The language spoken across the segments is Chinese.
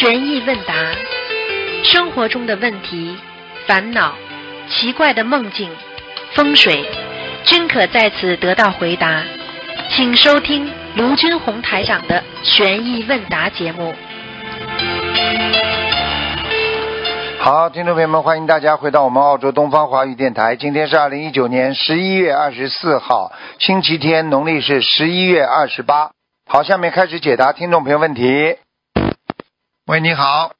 悬疑问答，生活中的问题、烦恼、奇怪的梦境、风水，均可在此得到回答。请收听卢军红台长的悬疑问答节目。好，听众朋友们，欢迎大家回到我们澳洲东方华语电台。今天是二零一九年十一月二十四号，星期天，农历是十一月二十八。好，下面开始解答听众朋友问题。喂，你好，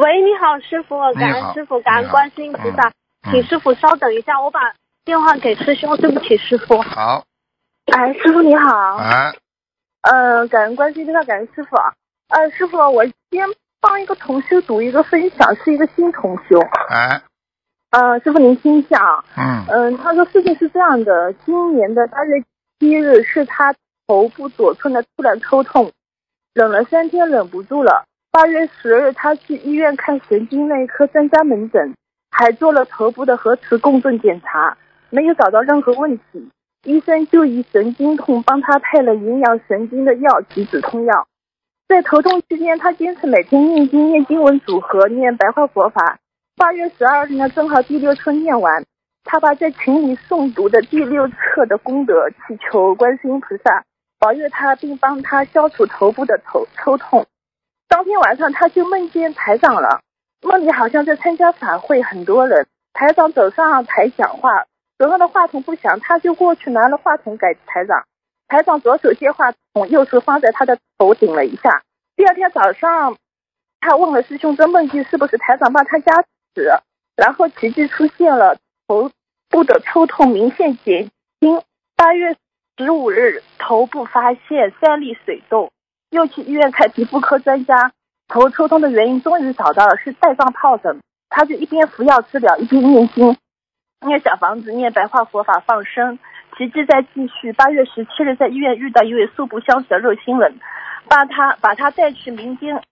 喂，你好，师傅，感恩师傅，感恩观世音菩萨，嗯。请师傅稍等一下，我把电话给师兄，对不起，师傅。好，哎，师傅你好，哎，呃，感恩观世音菩萨，感恩师傅。呃，师傅，我先帮一个同修读一个分享，是一个新同修。哎，呃，师傅您听一下啊，嗯，嗯、他说事情是这样的，今年的八月七日是他头部左侧呢突然抽痛，忍了三天忍不住了。八月十日他去医院看神经内科专家门诊，还做了头部的核磁共振检查，没有找到任何问题。医生就以神经痛帮他配了营养神经的药及止痛药。在头痛期间，他坚持每天念经、念经文组合、念白话佛法。八月十二日呢，正好第六册念完，他把在群里诵读的第六册的功德祈求观世音菩萨保佑他，并帮他消除头部的头抽痛。当天晚上他就梦见台长了，梦里好像在参加法会，很多人。台长走上台讲话，手上的话筒不响，他就过去拿了话筒给台长。台长左手接话筒，右手放在他的头顶了一下。第二天早上，他问了师兄这梦境是不是台长帮他加持，然后奇迹出现了，头部的抽痛明显减轻。八月十五日，头部发现三粒水痘，又去医院看皮肤科专家，头抽痛的原因终于找到了，是带状疱疹。他就一边服药治疗，一边念经，念小房子，念白话佛法放生。奇迹在继续。八月十七日，在医院遇到一位素不相识的热心人，把他把他带去民间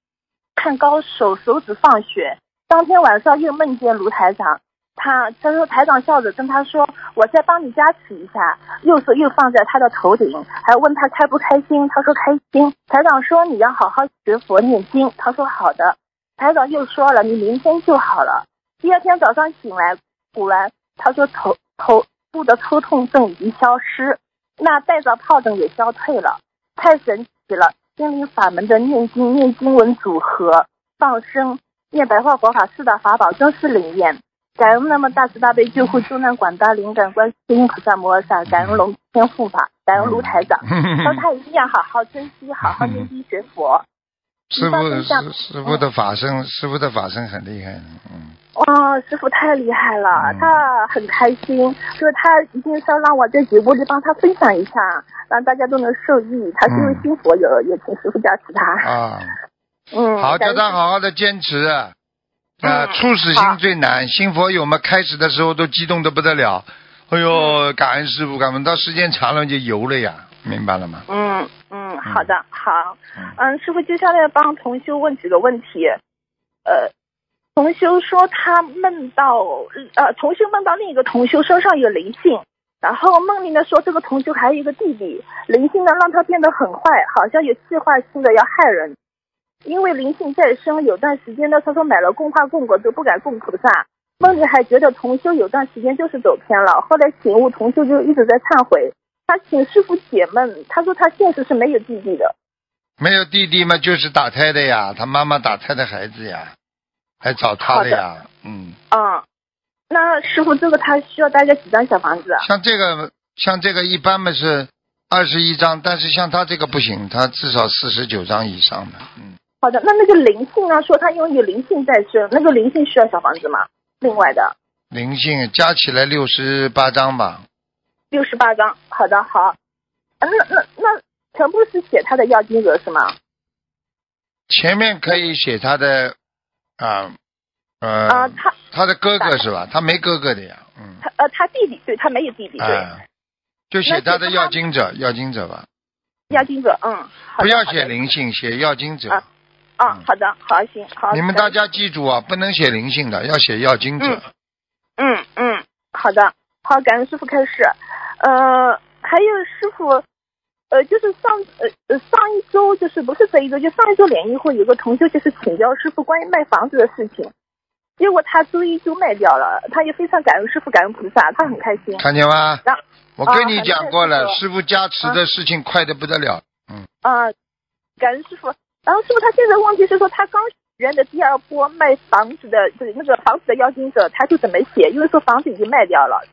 看高手，手指放血。当天晚上又梦见卢台长，他他说台长笑着跟他说：“我再帮你加持一下。”右手又放在他的头顶，还问他开不开心。他说开心。台长说：“你要好好学佛念经。”他说：“好的。”台长又说了：“你明天就好了。”第二天早上醒来，果然他说头头部的抽痛症已经消失，那带着疱疹也消退了，太神奇了！心灵法门的念经、念经文组合、放生、念白话佛法四大法宝真是灵验。感恩那么大慈大悲救护救难广大灵感观世音菩萨摩诃萨，感恩龙天护法，感恩卢台长。让 他一定要好好珍惜，好好念经学佛。师傅师师傅的法身，师傅的法身很厉害，嗯，哇，师傅太厉害了，嗯他很开心，就是他一定是要让我在直播里帮他分享一下，让大家都能受益。他是一位新佛友，也请师傅加持他。啊，嗯，好，叫他好好的坚持。啊，嗯初始心最难，心佛友们开始的时候都激动的不得了，哎呦，感恩师傅，感恩到时间长了就油了呀，明白了吗？嗯嗯，好的好，嗯。嗯，师傅接下来帮同修问几个问题，呃。同修说他梦到，呃，同修梦到另一个同修身上有灵性，然后梦里呢说这个同修还有一个弟弟，灵性呢让他变得很坏，好像有计划性的要害人。因为灵性再生，有段时间呢，他说买了供花供果都不敢供菩萨。梦里还觉得同修有段时间就是走偏了，后来醒悟，同修就一直在忏悔。他请师傅解梦，他说他现实是没有弟弟的。没有弟弟嘛，就是打胎的呀，他妈妈打胎的孩子呀，还找他的呀，嗯，嗯，那师傅这个他需要大概几张小房子啊？像这个像这个一般嘛是二十一张，但是像他这个不行，他至少四十九张以上的，嗯，好的，那那个灵性呢？说他因为有灵性在身，那个灵性需要小房子吗？另外的灵性加起来六十八张吧，六十八张。好的，好。啊那那那全部是写他的要金额是吗？前面可以写他的啊呃啊，他他的哥哥是吧？他没哥哥的呀，嗯，他呃他弟弟，对他没有弟弟，对，哎，就写他的要金者，要金者吧，要金者，嗯，好不要写灵性，写要金者。啊啊，好的，好行，好。你们大家记住啊，不能写灵性的，要写要经者。嗯嗯，好的，好，感恩师傅开始。呃，还有师傅，呃，就是上呃呃上一周就是不是这一周，就上一周联谊会有个同学就是请教师傅关于卖房子的事情，结果他周一就卖掉了，他也非常感恩师傅，感恩菩萨，他很开心。看见吗？我跟你讲过了，啊师傅加持的事情快的不得了。嗯，啊，感恩师傅。然后师傅他现在忘记是说，他刚许愿的第二波卖房子的，就是那个房子的邀请者，他就怎么写？因为说房子已经卖掉了。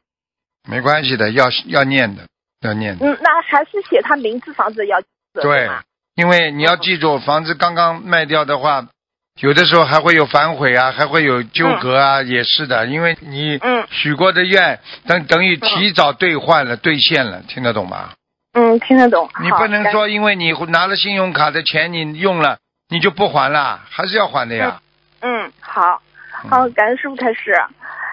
没关系的，要要念的，要念的。嗯，那还是写他名字房子的邀请者对吗？因为你要记住，房子刚刚卖掉的话，有的时候还会有反悔啊，还会有纠葛啊，也是的。因为你嗯许过的愿，等等于提早兑换了、兑现了，听得懂吗？嗯，听得懂。你不能说因为你拿了信用卡的钱你用了，你就不还了，还是要还的呀。嗯，好，嗯好，感恩师傅开始。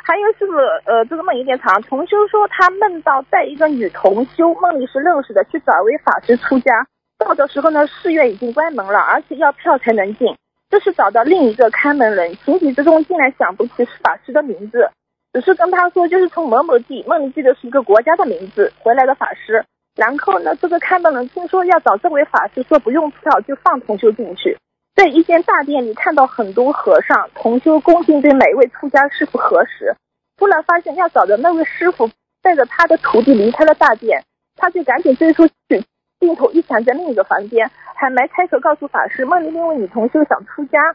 还有师傅，呃，这个梦有点长。同修说他梦到带一个女同修，梦里是认识的，去找一位法师出家。到的时候呢，寺院已经关门了，而且要票才能进。这是找到另一个看门人，情急之中竟然想不起是法师的名字，只是跟他说就是从某某地，梦里记得是一个国家的名字回来的法师。然后呢，这个看门人听说要找这位法师，说不用票就放同修进去。在一间大殿里看到很多和尚同修恭敬对每一位出家师傅核实，突然发现要找的那位师傅带着他的徒弟离开了大殿，他就赶紧追出去，镜头一闪在另一个房间，还没开口告诉法师梦里那位女同修想出家，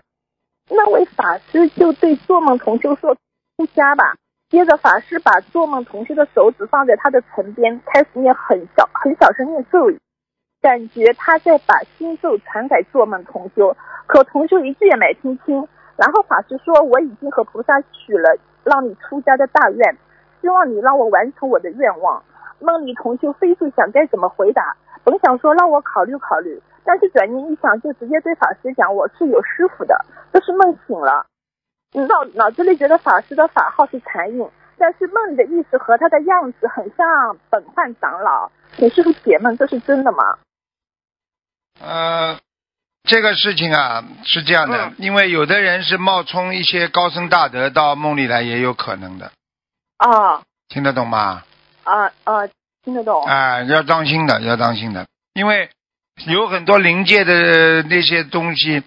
那位法师就对做梦同修说出家吧。接着法师把做梦同修的手指放在他的唇边，开始念很小很小声念咒语。感觉他在把心咒传给做梦同修，可同修一句也没听清。然后法师说：“我已经和菩萨许了让你出家的大愿，希望你让我完成我的愿望。”梦里同修飞速想该怎么回答，本想说让我考虑考虑，但是转念一想，就直接对法师讲：“我是有师傅的。”这是梦醒了，脑脑子里觉得法师的法号是禅印，但是梦里的意思和他的样子很像本焕长老。请师傅解梦，这是真的吗？呃，这个事情啊是这样的，嗯因为有的人是冒充一些高僧大德到梦里来，也有可能的，啊听得懂吗？啊啊，听得懂。啊，要当心的，要当心的，因为有很多灵界的那些东西，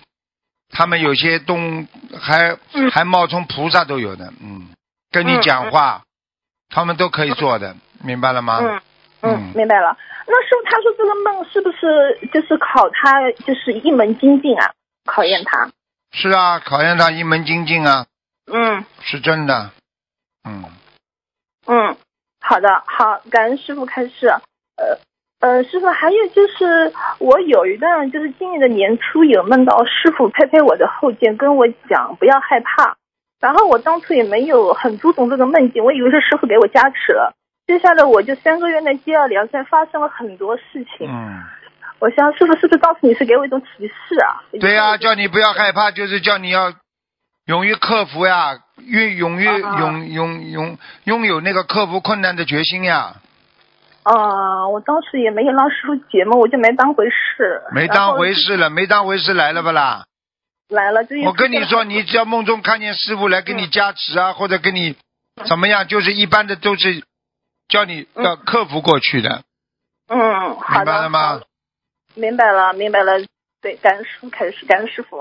他们有些东还、嗯还冒充菩萨都有的，嗯，跟你嗯讲话，他们都可以做的，明白了吗？嗯嗯嗯，明白了。那师傅他说这个梦是不是就是考他就是一门精进啊？考验他。是啊，考验他一门精进啊，嗯是真的，嗯，嗯，好的，好，感恩师傅开示。呃呃，师傅还有就是我有一段就是今年的年初有梦到师傅拍拍我的后肩，跟我讲不要害怕。然后我当初也没有很注重这个梦境，我以为是师傅给我加持了。接下来我就三个月内接二连三发生了很多事情。嗯，我想师傅是不是当时你是给我一种提示啊？对呀、叫你不要害怕，就是叫你要勇于克服呀，勇勇于啊勇勇勇拥有那个克服困难的决心呀，啊，我当时也没有让师傅解嘛，我就没当回事。没当回事了，没当回事来了不啦？来了，这一我跟你说，你只要梦中看见师傅来给你加持啊，或者给你怎么样，就是一般的都是叫你要克服过去的，嗯，明，白了吗？明白了，明白了。对，感恩师傅开始，感恩师傅。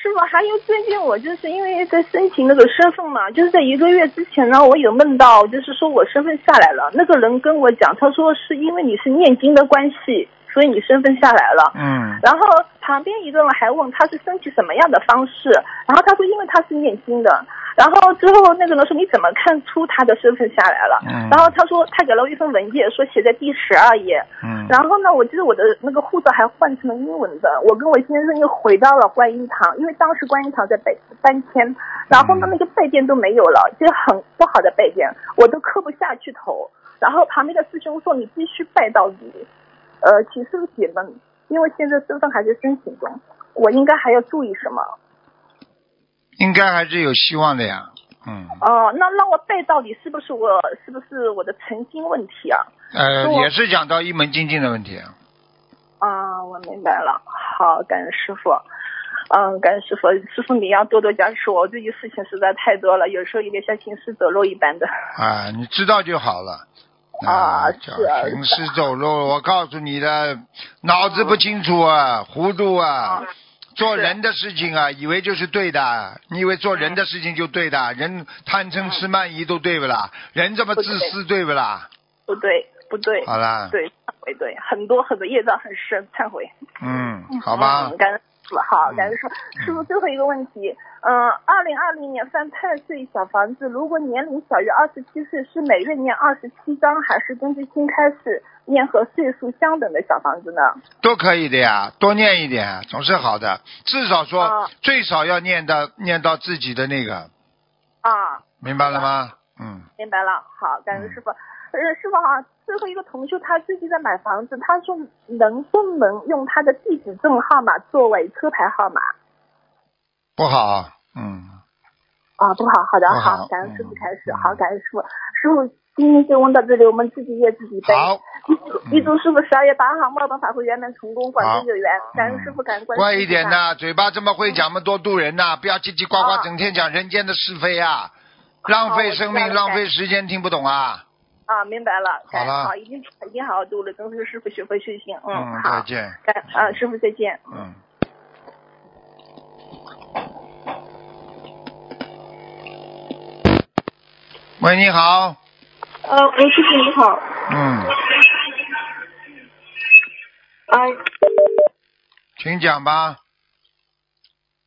师傅，还有最近我就是因为在申请那个身份嘛，就是在一个月之前呢，我有梦到，就是说我身份下来了。那个人跟我讲，他说是因为你是念经的关系，所以你身份下来了。嗯然后旁边一个人还问他是申请什么样的方式，然后他说因为他是念经的，然后之后那个人说你怎么看出他的身份下来了？嗯然后他说他给了我一份文件，说写在第十二页。嗯然后呢，我记得我的那个护照还换成了英文的。我跟我先生又回到了观音堂，因为当时观音堂在北搬迁，然后呢嗯那个拜垫都没有了，就是很不好的拜垫，我都磕不下去头。然后旁边的师兄说你必须拜到底，呃，请师傅解闷，因为现在身份还在申请中，我应该还要注意什么？应该还是有希望的呀，嗯，哦、那让我背到底是不是我是不是我的诚心问题啊？呃，也是讲到一门精进的问题，啊，我明白了。好，感恩师傅。嗯，感恩师傅，师傅你要多多加持我，我最近事情实在太多了，有时候有点像行尸走肉一般的。啊，你知道就好了，啊叫是啊行尸走肉。我告诉你的，脑子不清楚啊，糊涂啊啊。做人的事情啊，以为就是对的，你以为做人的事情就对的？人贪嗔痴慢疑都对不啦？人这么自私对不啦？不对不对，好啦，对忏悔对，很多很多业障很深，忏悔。嗯，好吧嗯，感恩好，嗯感恩师傅。师傅最后一个问题，嗯，二零二零年犯太岁小房子，如果年龄小于二十七岁，是每月念二十七章，还是根据新开始念和岁数相等的小房子呢？都可以的呀，多念一点总是好的。至少说啊最少要念到念到自己的那个，啊，明白了吗？嗯，明白了，好，感谢师傅。呃，师傅哈，最后一个同修他最近在买房子，他说能不能用他的地址证号码作为车牌号码？不好，嗯，啊，不好，好的，好好，感恩师傅嗯开始，嗯好，感恩师傅。师傅，今天就问到这里，我们自己业自己背。好，预祝师傅十二月八号墨尔本法会圆满成功，广好州有缘。感恩嗯师傅，感恩关乖一点的。呐，嘴巴这么会讲嘛，多度人呐，不要叽叽呱呱，啊整天讲人间的是非啊，浪费生命，浪费时间，听不懂啊？啊，明白了，感好了好，已经已经好好读了，跟着师傅学会修行。嗯，嗯，好再，见，感啊，师傅再见。嗯。喂，你好，呃，喂，师傅你好，嗯，啊，请讲吧。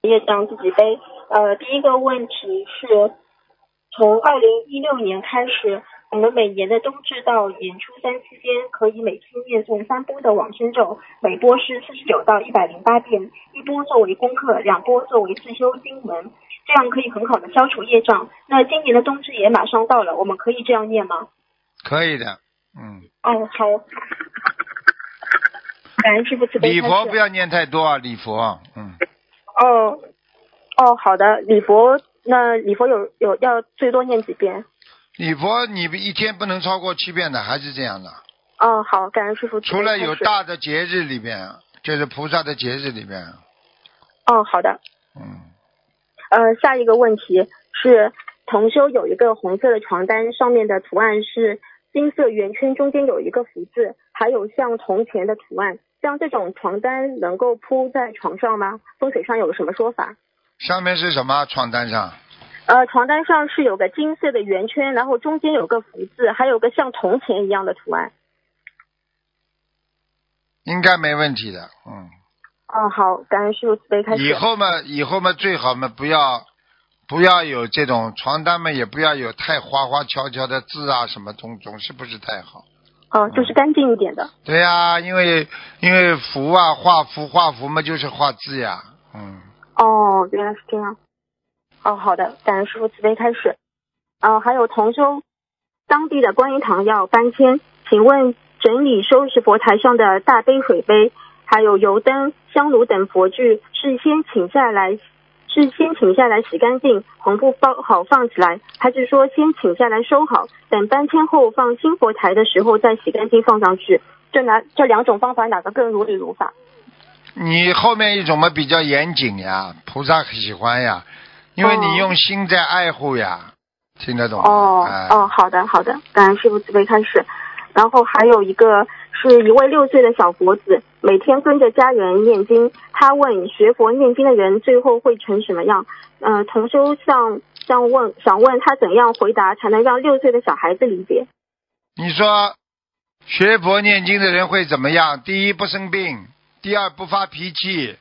业障自己背。呃，第一个问题是，从二零一六年开始，我们每年的冬至到年初三期间，可以每天念诵三波的往生咒，每波是四十九到一百零八遍，一波作为功课，两波作为自修经文，这样可以很好的消除业障。那今年的冬至也马上到了，我们可以这样念吗？可以的，嗯，哦，好。感恩师傅慈悲礼佛不要念太多啊，礼佛，嗯，哦，哦，好的，礼佛那礼佛有有要最多念几遍？礼佛你一天不能超过七遍的，还是这样的。哦，好，感恩师傅除了有大的节日里边，就是菩萨的节日里边，哦，好的。嗯，呃，下一个问题是，同修有一个红色的床单，上面的图案是金色圆圈，中间有一个福字，还有像铜钱的图案。像这种床单能够铺在床上吗？风水上有什么说法？上面是什么？床单上呃，床单上是有个金色的圆圈，然后中间有个福字，还有个像铜钱一样的图案。应该没问题的，嗯。哦，好，感恩师傅慈悲开始。以后嘛，以后嘛，最好嘛，不要不要有这种床单嘛，也不要有太花花俏俏的字啊，什么总总是不是太好。哦，就是干净一点的。对呀、因为因为符啊，画符画符嘛，就是画字呀，嗯。哦，原来是这样。哦，好的，感恩师傅慈悲开始。呃，还有同修，当地的观音堂要搬迁，请问整理收拾佛台上的大杯、水杯，还有油灯、香炉等佛具，是先请下来，是先请下来洗干净，红布包好放起来，还是说先请下来收好，等搬迁后放新佛台的时候再洗干净放上去？这哪这两种方法哪个更如理如法？你后面一种嘛比较严谨呀，菩萨喜欢呀，因为你哦用心在爱护呀，听得懂吗？哦哎、哦，好的好的，感恩师傅慈悲开始。然后还有一个是一位六岁的小佛子，每天跟着家人念经。他问学佛念经的人最后会成什么样？呃，同修想想问想问他怎样回答才能让六岁的小孩子理解？你说学佛念经的人会怎么样？第一不生病，第二不发脾气，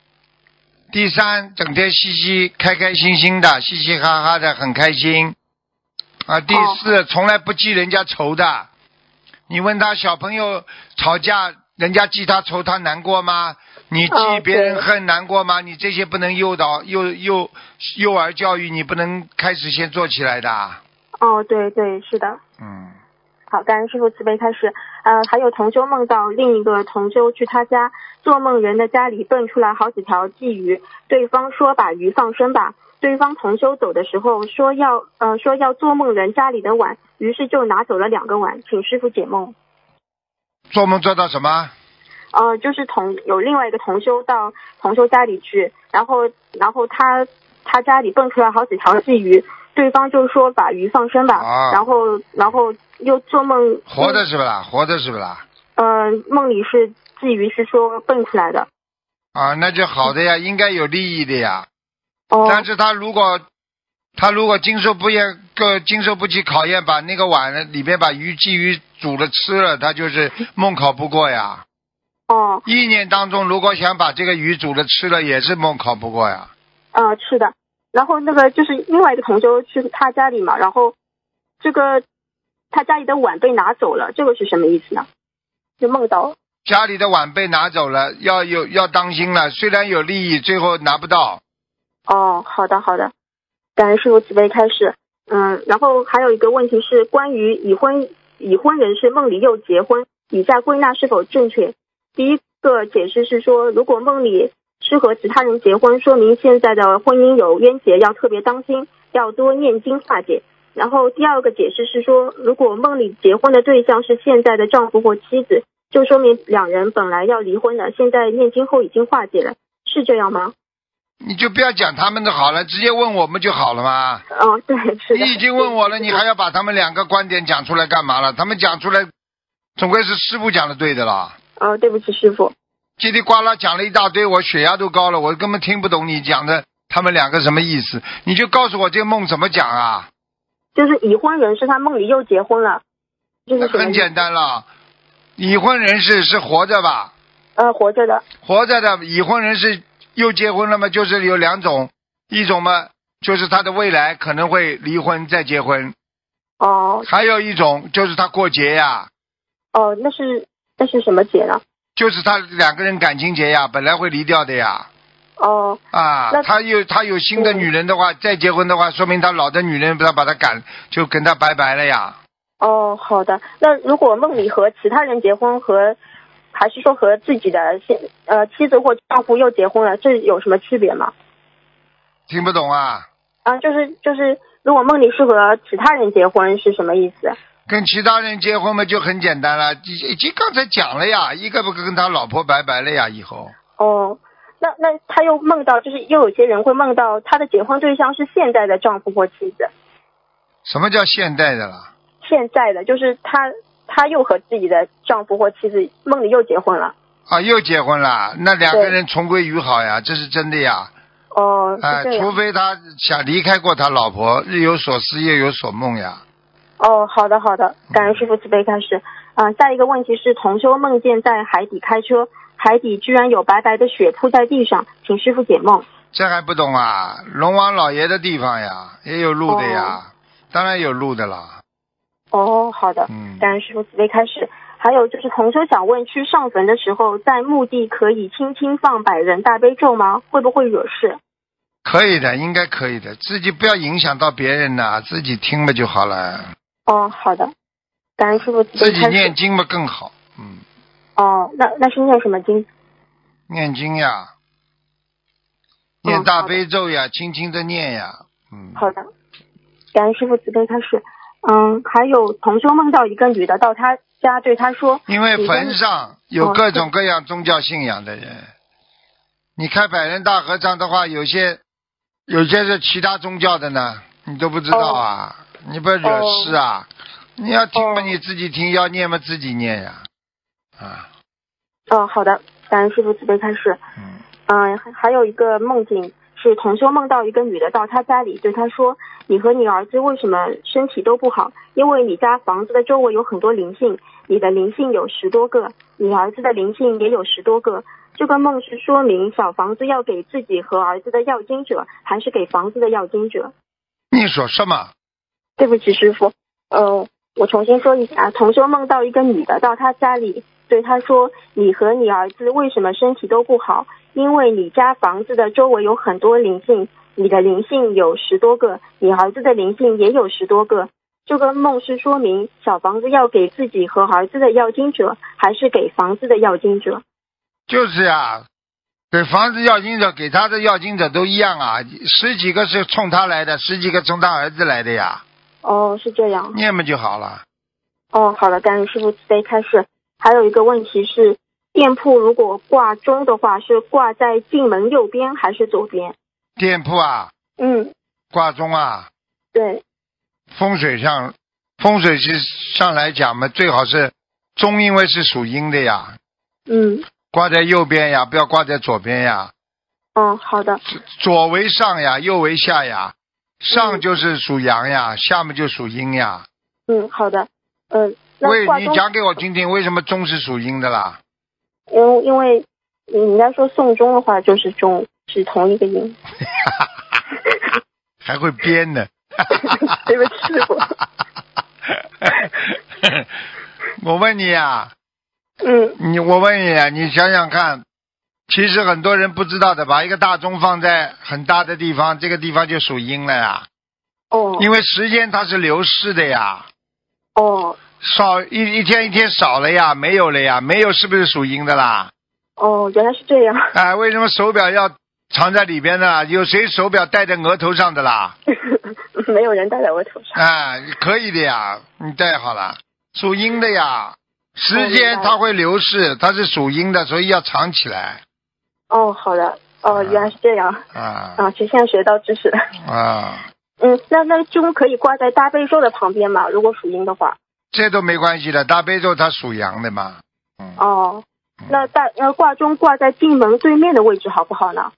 第三整天嘻嘻开开心心的，嘻嘻哈哈的很开心。啊，第四、从来不记人家仇的。你问他小朋友吵架，人家记他仇，他难过吗？你记哦别人恨难过吗？你这些不能诱导幼幼幼儿教育，你不能开始先做起来的。哦，对对，是的。嗯，好，感恩师傅慈悲开始。呃，还有同修梦到另一个同修去他家，做梦人的家里蹦出来好几条鲫鱼，对方说把鱼放生吧。对方同修走的时候说要呃说要做梦人家里的碗，于是就拿走了两个碗，请师傅解梦。做梦做到什么？呃，就是同有另外一个同修到同修家里去，然后然后他他家里蹦出来好几条鲫鱼，对方就说把鱼放生吧，啊然后然后又做梦，活的是不啦？活的是不啦？呃，梦里是至于是说蹦出来的。啊，那就好的呀，应该有利益的呀。哦，但是他如果他如果经受不严个经受不起考验，把那个碗里边把鱼鲫鱼煮了吃了，他就是梦考不过呀。哦，意念当中如果想把这个鱼煮了吃了，也是梦考不过呀。呃，是的。然后那个就是另外一个同修去他家里嘛，然后这个他家里的碗被拿走了，这个是什么意思呢？就梦到家里的碗被拿走了，要有要当心了。虽然有利益，最后拿不到。哦，好的好的，感恩师傅慈悲开示。嗯，然后还有一个问题是关于已婚已婚人士梦里又结婚，以下归纳是否正确？第一个解释是说，如果梦里是和其他人结婚，说明现在的婚姻有冤结，要特别当心，要多念经化解。然后第二个解释是说，如果梦里结婚的对象是现在的丈夫或妻子，就说明两人本来要离婚的，现在念经后已经化解了，是这样吗？你就不要讲他们的好了，直接问我们就好了嘛。哦，对，是的。你已经问我了，你还要把他们两个观点讲出来干嘛了？他们讲出来，总归是师傅讲的对的啦。哦，对不起，师傅。叽里呱啦讲了一大堆，我血压都高了，我根本听不懂你讲的他们两个什么意思。你就告诉我这个梦怎么讲啊？就是已婚人士他梦里又结婚了，就是很简单了，已婚人士是活着吧？呃，活着的。活着的已婚人士又结婚了吗？就是有两种，一种嘛，就是他的未来可能会离婚再结婚，哦还有一种就是他过节呀，哦，那是那是什么节呢？就是他两个人感情节呀，本来会离掉的呀。哦啊那，他有他有新的嗯女人的话，再结婚的话，说明他老的女人不要把他赶，就跟他拜拜了呀。哦，好的。那如果梦里和其他人结婚，和还是说和自己的现呃妻子或丈夫又结婚了，这有什么区别吗？听不懂啊？啊，就是就是，如果梦里是和其他人结婚是什么意思？跟其他人结婚嘛，就很简单了，已已经刚才讲了呀，一个不跟他老婆拜拜了呀，以后哦，那那他又梦到，就是又有些人会梦到他的结婚对象是现在的丈夫或妻子，什么叫现代的啦？现在的就是他他又和自己的丈夫或妻子梦里又结婚了。啊，又结婚了，那两个人重归于好呀，这是真的呀。哦，是啊，除非他想离开过他老婆，日有所思，夜有所梦呀。哦，好的好的，感恩师傅慈悲开始。啊、下一个问题是同修梦见在海底开车，海底居然有白白的雪铺在地上，请师傅解梦。这还不懂啊？龙王老爷的地方呀，也有路的呀，当然有路的啦。哦，好的，嗯，感恩师傅慈悲开始。还有就是同修想问，去上坟的时候，在墓地可以轻轻放百人大悲咒吗？会不会惹事？可以的，应该可以的，自己不要影响到别人呐，自己听了就好了，哦，好的，感恩师傅自己。念经嘛更好。嗯，哦，那那是念什么经？念经呀，嗯念大悲咒呀，轻轻的念呀。嗯，好的，感恩师傅慈悲开始。嗯，还有同修梦到一个女的到他家对他说，因为坟上有哦。各种各样宗教信仰的人，你开百人大合唱的话，有些有些是其他宗教的呢，你都不知道啊，你不要惹事啊。你要听嘛哦你自己听，要念嘛自己念呀。啊，哦，好的，感恩师傅慈悲开示。嗯，嗯，还还有一个梦境是同修梦到一个女的到他家里对他说：“你和你儿子为什么身体都不好？因为你家房子的周围有很多灵性，你的灵性有十多个，你儿子的灵性也有十多个。这个梦是说明小房子要给自己和儿子的要经者，还是给房子的要经者？”你说什么？对不起，师傅。呃，我重新说一下，同修梦到一个女的到他家里，对他说：“你和你儿子为什么身体都不好？因为你家房子的周围有很多灵性，你的灵性有十多个，你儿子的灵性也有十多个。这个梦是说明小房子要给自己和儿子的要经者，还是给房子的要经者？就是呀，给房子要经者，给他的要经者都一样啊，十几个是冲他来的，十几个冲他儿子来的呀，哦，是这样。念嘛就好了。哦，好了，感恩师傅慈悲开示。还有一个问题是，店铺如果挂钟的话，是挂在进门右边还是左边？店铺啊，嗯，挂钟啊，对，风水上风水是上来讲嘛，最好是中，因为是属阴的呀，嗯，挂在右边呀，不要挂在左边呀。嗯，好的，左为上呀，右为下呀，上嗯。就是属阳呀，下面就属阴呀。嗯，好的，嗯，那为，你讲给我听听，为什么钟是属阴的啦？因为因为人家说送钟的话，就是钟是同一个音。还会编呢。对不起师傅 我问你呀、嗯你我问你啊，你想想看，其实很多人不知道的，把一个大钟放在很大的地方，这个地方就属阴了呀，哦因为时间它是流逝的呀，哦少一一天一天少了呀，没有了呀，没有是不是属阴的啦？哦，原来是这样。哎，为什么手表要藏在里边呢？有谁手表戴在额头上的啦？没有人戴在我头上。哎，可以的呀，你戴好了，属阴的呀。时间它会流逝，它是属阴的，所以要藏起来哦，好的。哦，原来是这样。啊啊，就现在学到知识了。啊，嗯，那那钟可以挂在大悲咒的旁边吗？如果属阴的话。这都没关系的。大悲咒它属阳的嘛，嗯，哦，那大那挂钟挂在进门对面的位置好不好呢？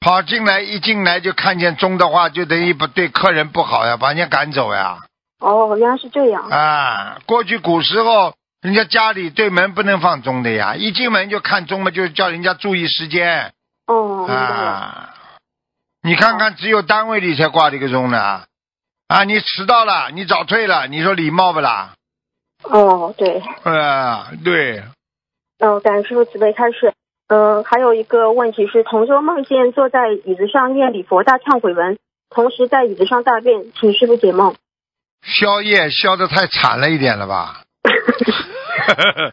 跑进来一进来就看见钟的话，就等于不对客人不好呀，把人家赶走呀。哦，原来是这样。啊，过去古时候人家家里对门不能放钟的呀，一进门就看钟嘛，就叫人家注意时间哦。啊。你看看，只有单位里才挂这个钟呢。啊，你迟到了，你早退了，你说礼貌不啦？哦，对。啊，对，嗯、感恩师傅慈悲开示。嗯、还有一个问题是，同修梦见坐在椅子上念礼佛大忏悔文，同时在椅子上大便，请师傅解梦。宵夜宵的太惨了一点了吧？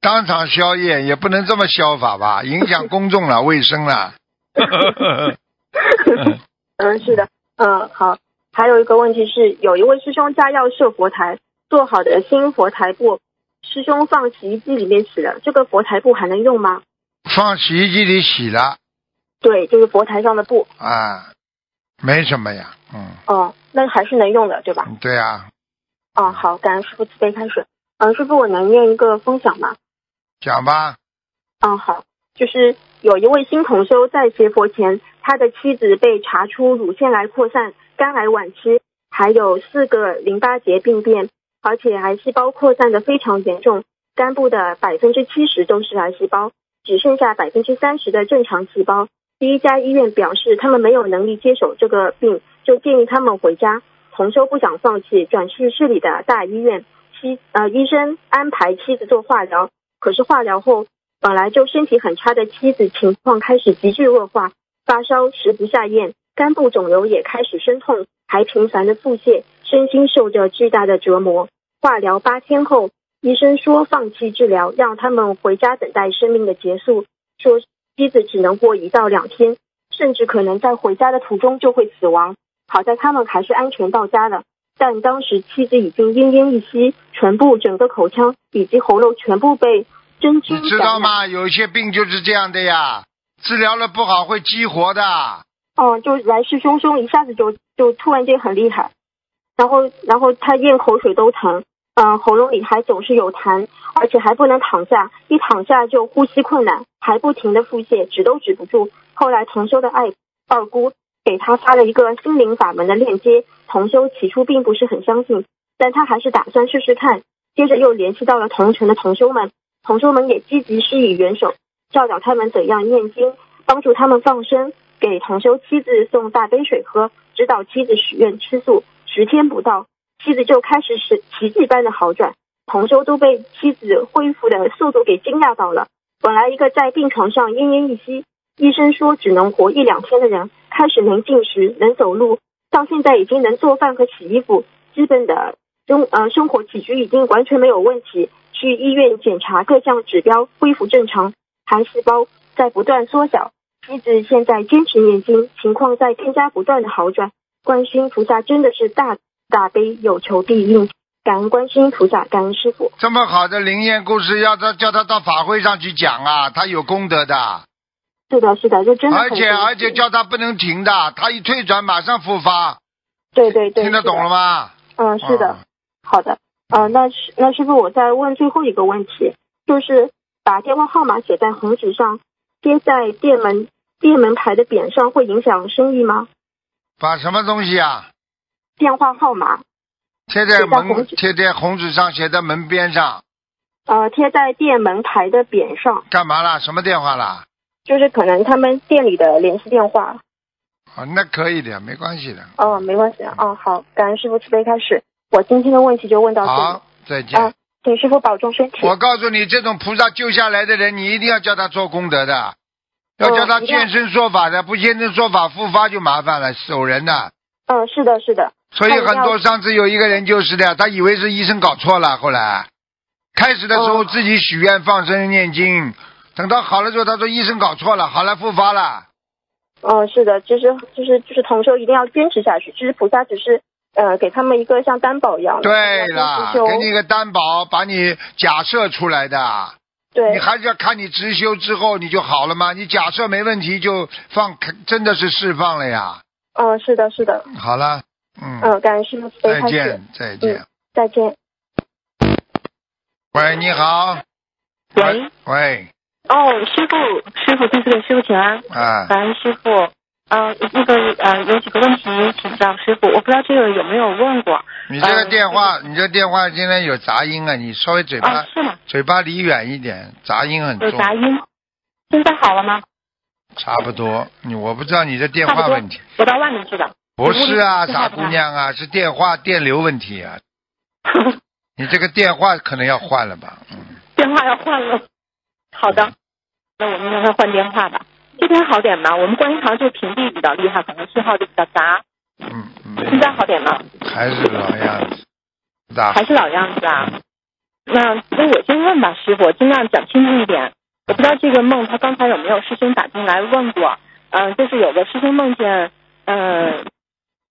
当场宵夜也不能这么消法吧，影响公众了，卫生了。嗯，是的，嗯，好。还有一个问题是，有一位师兄家要设佛台，做好的新佛台布，师兄放洗衣机里面洗了，这个佛台布还能用吗？放洗衣机里洗了对，就是佛台上的布。啊，没什么呀，嗯，哦，那还是能用的，对吧？对啊，哦，好，感恩师傅慈悲开始。嗯，师傅，我能念一个分享吗？讲吧，嗯，好，就是有一位新同修在学佛前，他的妻子被查出乳腺癌扩散、肝癌晚期，还有四个淋巴结病变，而且癌细胞扩散的非常严重，肝部的百分之七十都是癌细胞，只剩下百分之三十的正常细胞。第一家医院表示他们没有能力接手这个病，就建议他们回家。同修不想放弃，转去市里的大医院。妻呃，医生安排妻子做化疗，可是化疗后，本来就身体很差的妻子情况开始急剧恶化，发烧、食不下咽，肝部肿瘤也开始生痛，还频繁的腹泻，身心受着巨大的折磨。化疗八天后，医生说放弃治疗，让他们回家等待生命的结束，说妻子只能过一到两天，甚至可能在回家的途中就会死亡。好在他们还是安全到家了。但当时妻子已经奄奄一息，唇部、整个口腔以及喉咙全部被针灸你知道吗？有一些病就是这样的呀，治疗了不好会激活的。哦，就来势汹汹，一下子就就突然间很厉害，然后然后他咽口水都疼，嗯、喉咙里还总是有痰，而且还不能躺下，一躺下就呼吸困难，还不停的腹泻，止都止不住。后来同修的爱二姑给他发了一个心灵法门的链接，同修起初并不是很相信，但他还是打算试试看。接着又联系到了同城的同修们，同修们也积极施以援手，教导他们怎样念经，帮助他们放生，给同修妻子送大杯水喝，指导妻子许愿吃素。十天不到，妻子就开始是奇迹般的好转，同修都被妻子恢复的速度给惊讶到了。本来一个在病床上奄奄一息，医生说只能活一两天的人，开始能进食、能走路，到现在已经能做饭和洗衣服，基本的生呃生活起居已经完全没有问题。去医院检查各项指标恢复正常，癌细胞在不断缩小。妻子现在坚持念经，情况在更加不断的好转。观世音菩萨真的是大大悲，有求必应。感恩观世音菩萨，感恩师傅。这么好的灵验故事，要他叫他到法会上去讲啊，他有功德的。是的，是的，这真的而且而且叫他不能停的，他一退转马上复发，对对对，听得懂了吗？嗯，是的，啊好的。呃，那是那师傅，我再问最后一个问题，就是把电话号码写在红纸上，贴在店门店门牌的匾上，会影响生意吗？把什么东西啊？电话号码，贴在门贴在红纸上，写在门边上，呃，贴在店门牌的匾上，干嘛啦？什么电话啦？就是可能他们店里的联系电话。啊，那可以的，没关系的。哦，没关系啊。哦，好，感恩师傅慈悲开始。我今天的问题就问到这里。好，再见。啊，请师傅保重身体。我告诉你，这种菩萨救下来的人，你一定要叫他做功德的，要叫他现身说法的，不现身说法复发就麻烦了，守人的。嗯，是的，是的。所以很多上次有一个人就是的，他以为是医生搞错了，后来开始的时候哦自己许愿放生念经，等到好了之后，他说医生搞错了，好了复发了。嗯，是的，就是就是就是同修一定要坚持下去。其实菩萨只是呃给他们一个像担保一样的。对了给你一个担保，把你假设出来的。对你还是要看你直修之后你就好了嘛。你假设没问题就放，真的是释放了呀。嗯，是的，是的。好了，嗯，嗯，感谢师傅再见。，再见。嗯，再见。喂，你好。喂。喂，哦，师傅，师傅，弟子给师傅请安，啊，感恩师傅。呃，那个呃，有几个问题请教师傅，我不知道这个有没有问过你这个嗯电话，你这电话今天有杂音啊，你稍微嘴巴、啊？是吗？嘴巴离远一点，杂音很重。有杂音？现在好了吗？差不多，你我不知道你这电话问题。我到外面去的。不是啊，傻姑娘啊，是电话电流问题啊。你这个电话可能要换了吧？嗯，电话要换了。好的，那我们让他换电话吧。这边好点吗？我们观音堂就屏蔽比较厉害，可能信号就比较杂。嗯嗯，现在好点吗？还是老样子，大还是老样子啊？那那我先问吧，师傅，尽量讲清楚一点。我不知道这个梦，他刚才有没有师兄打进来问过？嗯、就是有个师兄梦见，嗯、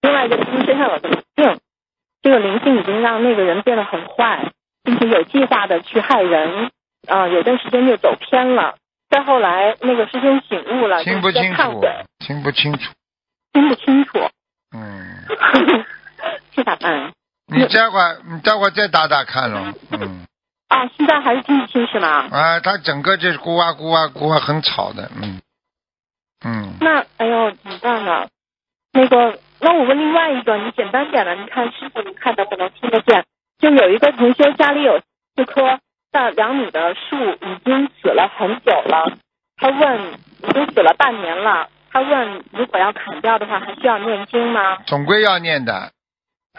另外一个师兄身上有个灵性，这个灵性已经让那个人变得很坏，并且有计划的去害人，啊、有段时间就走偏了。再后来，那个师兄醒悟了，听不就是清楚听不清楚。听不清楚，嗯，这咋办？你待会儿你待会儿再打打看喽。嗯，啊，现在还是听不清是吗？啊，他整个就是咕哇咕哇咕哇很吵的。嗯，嗯，那哎呦，怎么办呢？那个，那我问另外一个，你简单点的，你看师傅，你看能不能听得见？就有一个同修家里有四棵大两米的树，已经死了很久了。他问，已经死了半年了。他问，如果要砍掉的话，还需要念经吗？总归要念的。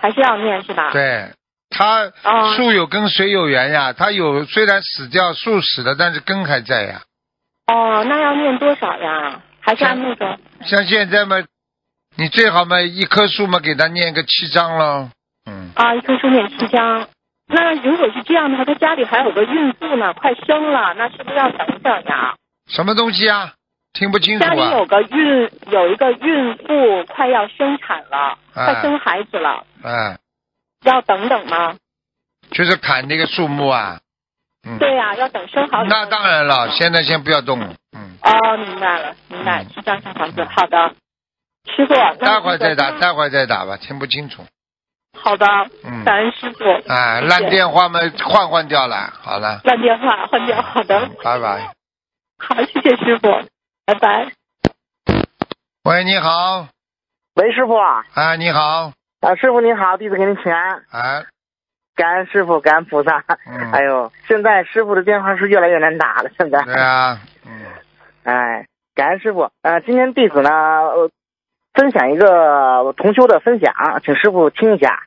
还是要念是吧？。对，它哦树有根水有源呀，它有虽然死掉树死了，但是根还在呀。哦，那要念多少呀？还是按那个？像现在嘛，你最好嘛一棵树嘛给它念个七章喽。嗯，啊，一棵树念七章。那如果是这样的话，他家里还有个孕妇呢，快生了，那是不是要等等呀？什么东西啊？听不清楚家里有啊？个孕有一个孕妇快要生产了，哎快生孩子了，哎，要等等吗？就是砍那个树木啊。嗯。对呀、要等生好。那当然了，现在先不要动。嗯，哦，明白了，明白，嗯七张小房子，好的。师傅，那待会儿再打，待会儿再打吧，听不清楚。好的，嗯。感恩师傅。哎，烂电话嘛换换掉了，好了，烂电话换掉，好的，拜拜。好，谢谢师傅，拜拜。喂，你好，喂，师傅啊，哎，你好，啊，师傅你好，弟子给您请安，哎，感恩师傅，感恩菩萨。嗯，哎呦，现在师傅的电话是越来越难打了，现在。对啊，嗯，哎，感恩师傅。呃，今天弟子呢，呃，分享一个同修的分享，请师傅听一下。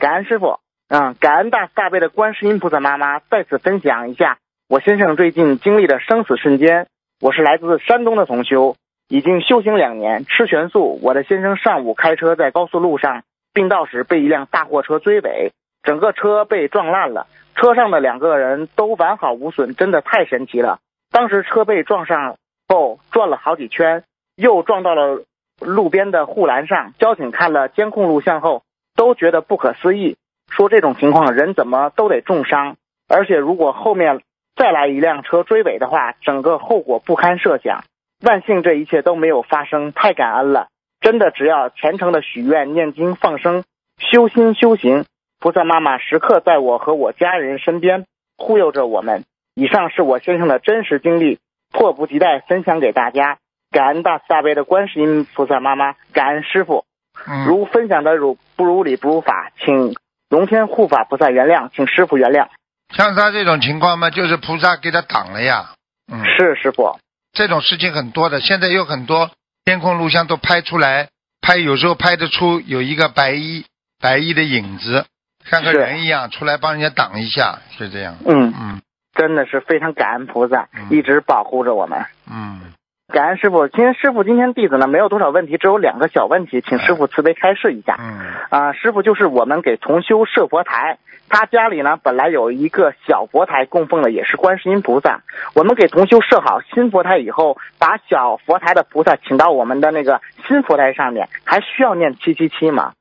感恩师傅，嗯，感恩大慈大悲的观世音菩萨妈妈再次分享一下我先生最近经历的生死瞬间。我是来自山东的同修，已经修行两年，吃全素。我的先生上午开车在高速路上并道时被一辆大货车追尾，整个车被撞烂了，车上的两个人都完好无损，真的太神奇了。当时车被撞上后转了好几圈，又撞到了路边的护栏上。交警看了监控录像后，都觉得不可思议，说这种情况人怎么都得重伤，而且如果后面再来一辆车追尾的话，整个后果不堪设想。万幸这一切都没有发生，太感恩了。真的，只要虔诚的许愿、念经、放生，修心修行，菩萨妈妈时刻在我和我家人身边护佑着我们。以上是我先生的真实经历，迫不及待分享给大家。感恩大慈大悲的观世音菩萨妈妈，感恩师傅。嗯，如分享的如不如理不如法，请龙天护法菩萨原谅，请师傅原谅。像他这种情况嘛，就是菩萨给他挡了呀。嗯，是师傅，这种事情很多的，现在有很多监控录像都拍出来，拍有时候拍得出有一个白衣白衣的影子，像个人一样出来帮人家挡一下，是这样。嗯，嗯真的是非常感恩菩萨嗯，一直保护着我们。嗯，感恩师傅，今天师傅今天弟子呢没有多少问题，只有两个小问题，请师傅慈悲开示一下。嗯啊、师傅就是我们给同修设佛台，他家里呢本来有一个小佛台供奉的也是观世音菩萨，我们给同修设好新佛台以后，把小佛台的菩萨请到我们的那个新佛台上面，还需要念七七七吗？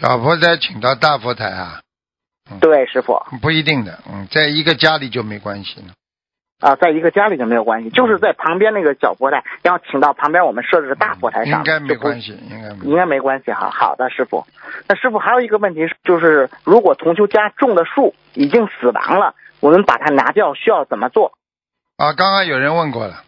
小佛台请到大佛台啊，对，师傅不一定的。嗯，在一个家里就没关系了。啊、在一个家里就没有关系，就是在旁边那个小佛台，然后请到旁边我们设置的大佛台上，应该没关系，应该没应该没关系哈。好的，师傅。那师傅还有一个问题是，就是如果同修家种的树已经死亡了，我们把它拿掉需要怎么做？啊。刚刚有人问过了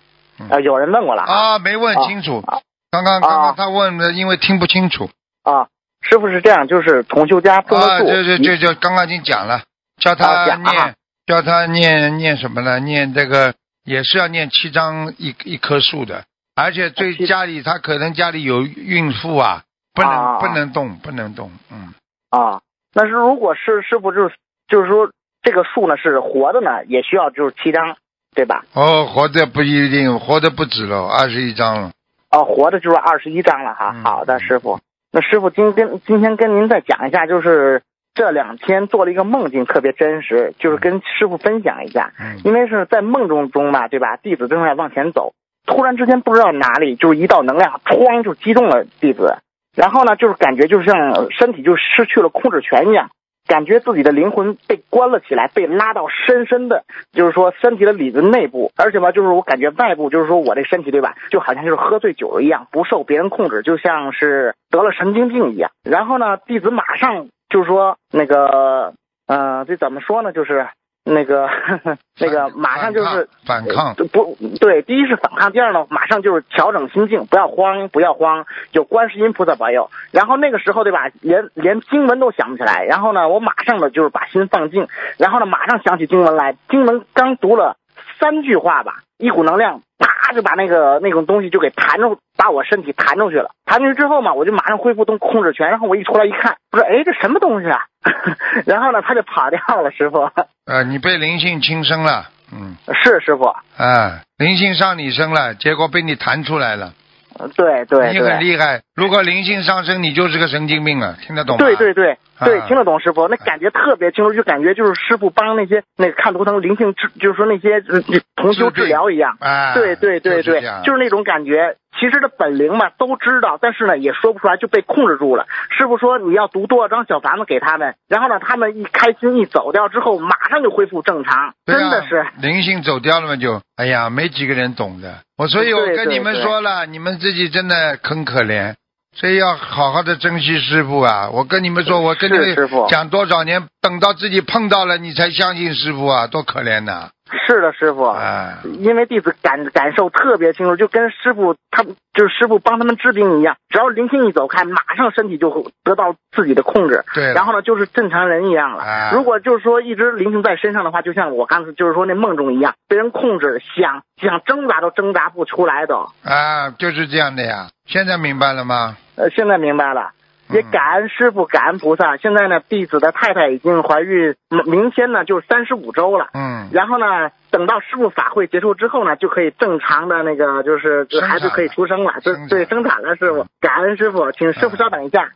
啊，有人问过了。啊，没问清楚。啊刚刚啊刚刚他问的，因为听不清楚啊，师傅是这样，就是同修家种的啊，树，这这这这刚刚已经讲了，叫他念，叫他念念什么呢？念这个也是要念七张一一棵树的，而且对家里他可能家里有孕妇啊，不能、啊不能动，不能动，嗯，啊，那是如果是师傅就是就是说这个树呢是活的呢，也需要就是七张，对吧？哦，活的不一定，活的不止了，二十一张了，哦，活的就是二十一张了哈。嗯好的，师傅。那师傅今跟今天跟您再讲一下，就是这两天做了一个梦境，特别真实，就是跟师傅分享一下。嗯因为是在梦中中嘛，对吧？弟子正在往前走，突然之间不知道哪里就是一道能量，哐就击中了弟子，然后呢，就是感觉就像身体就失去了控制权一样，感觉自己的灵魂被关了起来，被拉到深深的，就是说身体的里子内部，而且吧，就是我感觉外部，就是说我这身体对吧，就好像就是喝醉酒了一样，不受别人控制，就像是得了神经病一样。然后呢，弟子马上就是说那个，呃，这怎么说呢？就是那个 那个马上就是反抗，呃不对，第一是反抗，第二呢，马上就是调整心境，不要慌，不要慌，有观世音菩萨保佑。然后那个时候对吧，连连经文都想不起来。然后呢，我马上呢就是把心放静，然后呢，马上想起经文来。经文刚读了三句话吧，一股能量啪就把那个那种东西就给弹出，把我身体弹出去了。弹出去之后嘛，我就马上恢复动控制权。然后我一出来一看，我说哎，这什么东西啊？然后呢，他就跑掉了，师傅。呃，你被灵性轻生了，嗯，是师傅，啊，灵性上你身了，结果被你弹出来了，对对你很。厉害。如果灵性上升，你就是个神经病了，听得懂吗？对对对对，啊听得懂师傅，那感觉特别清楚，就感觉就是师傅帮那些那个看图腾灵性治，就是说那些呃同修治疗一样。啊，对对对对就是那种感觉。其实的本领嘛都知道，但是呢也说不出来，就被控制住了。师傅说你要读多少张小房子给他们，然后呢他们一开心一走掉之后，马上就恢复正常，啊真的是。灵性走掉了嘛就，哎呀，没几个人懂的。我所以我跟你们对说了，你们自己真的很可怜，所以要好好的珍惜师傅啊！我跟你们说，我跟你讲多少年，等到自己碰到了，你才相信师傅啊，多可怜呐！是的，师傅。啊，因为弟子感感受特别清楚，就跟师傅他就是师傅帮他们治病一样，只要灵性一走开，马上身体就会得到自己的控制。对然后呢，就是正常人一样了。哎如果就是说一直灵性在身上的话，就像我刚才就是说那梦中一样，被人控制，想想挣扎都挣扎不出来都。啊，就是这样的呀。现在明白了吗？呃，现在明白了。也嗯感恩师傅，感恩菩萨。现在呢，弟子的太太已经怀孕，明明天呢就是三十五周了。嗯，然后呢，等到师傅法会结束之后呢，就可以正常的那个，就是就孩子可以出生了，对对，生产了，师傅嗯，感恩师傅，请师傅稍等一下。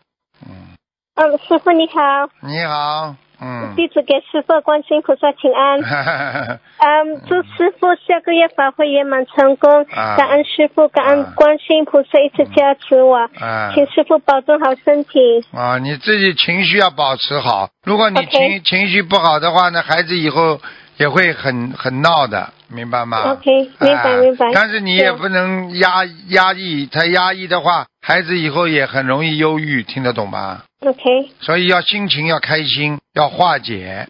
嗯，嗯，师傅你好，你好，嗯，弟子给师傅观世音菩萨请安。嗯，祝师傅下个月法会圆满成功，啊感恩师傅，感啊恩观世音菩萨一直加持我，啊请师傅保重好身体。啊，你自己情绪要保持好。如果你情情绪不好的话呢，孩子以后也会很很闹的，明白吗？OK，明白哎明白。但是你也不能压压抑，太压抑的话，孩子以后也很容易忧郁，听得懂吗？OK，所以要心情要开心，要化解，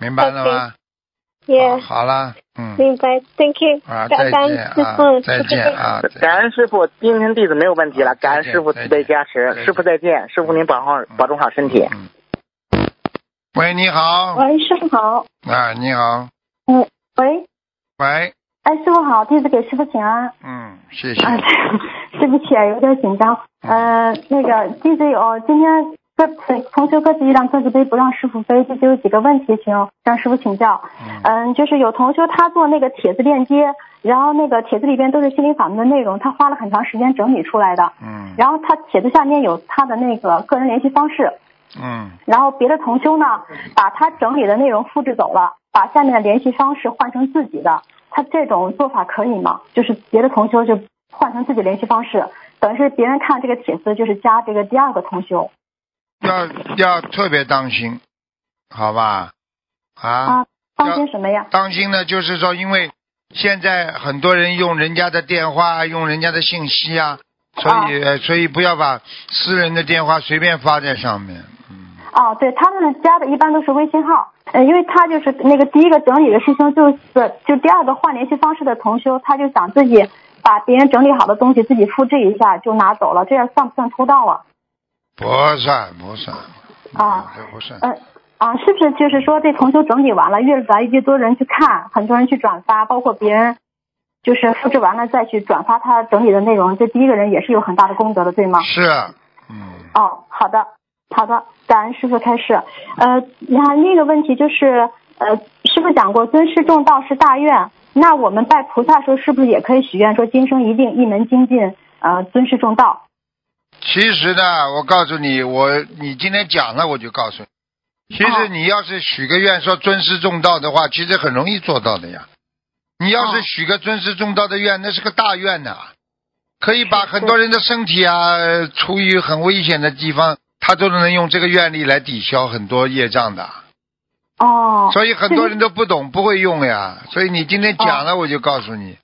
明白了吗？也好好了，嗯，明白，Thank you，啊，感再恩师见啊傅，，再见啊，感恩师傅，今天弟子没有问题了，感恩师傅慈悲加持，师傅再见，师傅您保好保重好身体。嗯。喂，你好，喂，师傅好。啊，你好，喂，喂，哎，师傅好，弟子给师傅请安。嗯，谢谢，啊，对不起啊，有点紧张。呃，那个弟子有今天各同学各自一辆各自背，不让师傅飞。弟子有几个问题，请让师傅请教。嗯嗯，就是有同学他做那个帖子链接，然后那个帖子里边都是心灵法门的内容，他花了很长时间整理出来的。嗯然后他帖子下面有他的那个个人联系方式，嗯，然后别的同修呢，把他整理的内容复制走了，把下面的联系方式换成自己的，他这种做法可以吗？就是别的同修就换成自己联系方式，等于是别人看这个帖子就是加这个第二个同修要要特别当心，好吧？啊，啊，当心什么呀？当心呢，就是说，因为现在很多人用人家的电话，用人家的信息啊，所以、呃所以不要把私人的电话随便发在上面。嗯，哦，对他们加的一般都是微信号，呃，因为他就是那个第一个整理的师兄，就是就第二个换联系方式的同修，他就想自己把别人整理好的东西自己复制一下就拿走了，这样算不算偷盗啊？不算不算啊，这不算。呃啊，是不是就是说这同修整理完了，越来越多人去看，很多人去转发，包括别人就是复制完了再去转发他整理的内容，这第一个人也是有很大的功德的，对吗？是，嗯，哦，好的，好的，感恩师傅开示。呃，然后另一个问题就是，呃，师傅讲过尊师重道是大愿，那我们拜菩萨时候是不是也可以许愿说今生一定一门精进，呃，尊师重道？其实呢，我告诉你，我你今天讲了，我就告诉你，其哦实你要是许个愿说尊师重道的话，其实很容易做到的呀。你要是哦许个尊师重道的愿，那是个大愿呐、可以把很多人的身体啊，呃处于很危险的地方，他都能用这个愿力来抵消很多业障的。哦，所以很多人都不懂，不会用呀。所以你今天讲了，我就告诉你，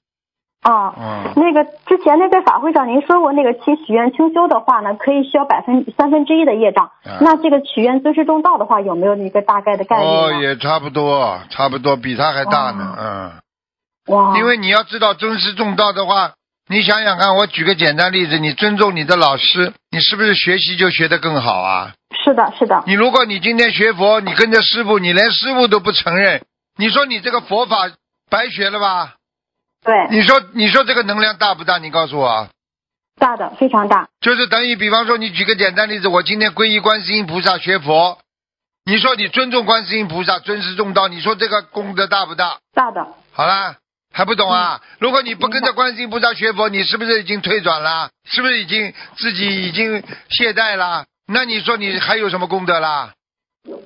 哦，嗯，那个之前那在法会上您说过，那个其许愿清修的话呢，可以消百分三分之一的业障。啊那这个许愿尊师重道的话，有没有一个大概的概念哦，也差不多，差不多，比他还大呢，嗯。哇，因为你要知道尊师重道的话，你想想看，我举个简单例子，你尊重你的老师，你是不是学习就学得更好啊？是的，是的，你如果你今天学佛，你跟着师傅，你连师傅都不承认，你说你这个佛法白学了吧？对，你说你说这个能量大不大？你告诉我，大的非常大。就是等于比方说，你举个简单例子，我今天皈依观世音菩萨学佛，你说你尊重观世音菩萨，尊师重道，你说这个功德大不大？大的，好啦，还不懂啊？嗯如果你不跟着观世音菩萨学佛，你是不是已经退转了？是不是已经自己已经懈怠了？那你说你还有什么功德啦？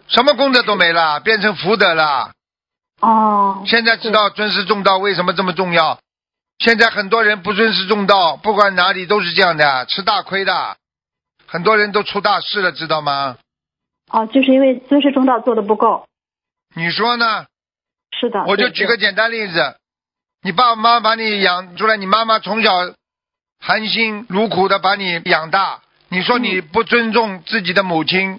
什么功德都没了，变成福德了。哦，现在知道尊师重道为什么这么重要？现在很多人不尊师重道，不管哪里都是这样的，吃大亏的。很多人都出大事了，知道吗？哦，就是因为尊师重道做的不够。你说呢？是的，我就举个简单例子，你爸爸妈妈把你养出来，你妈妈从小含辛茹苦的把你养大，你说你不尊重自己的母亲，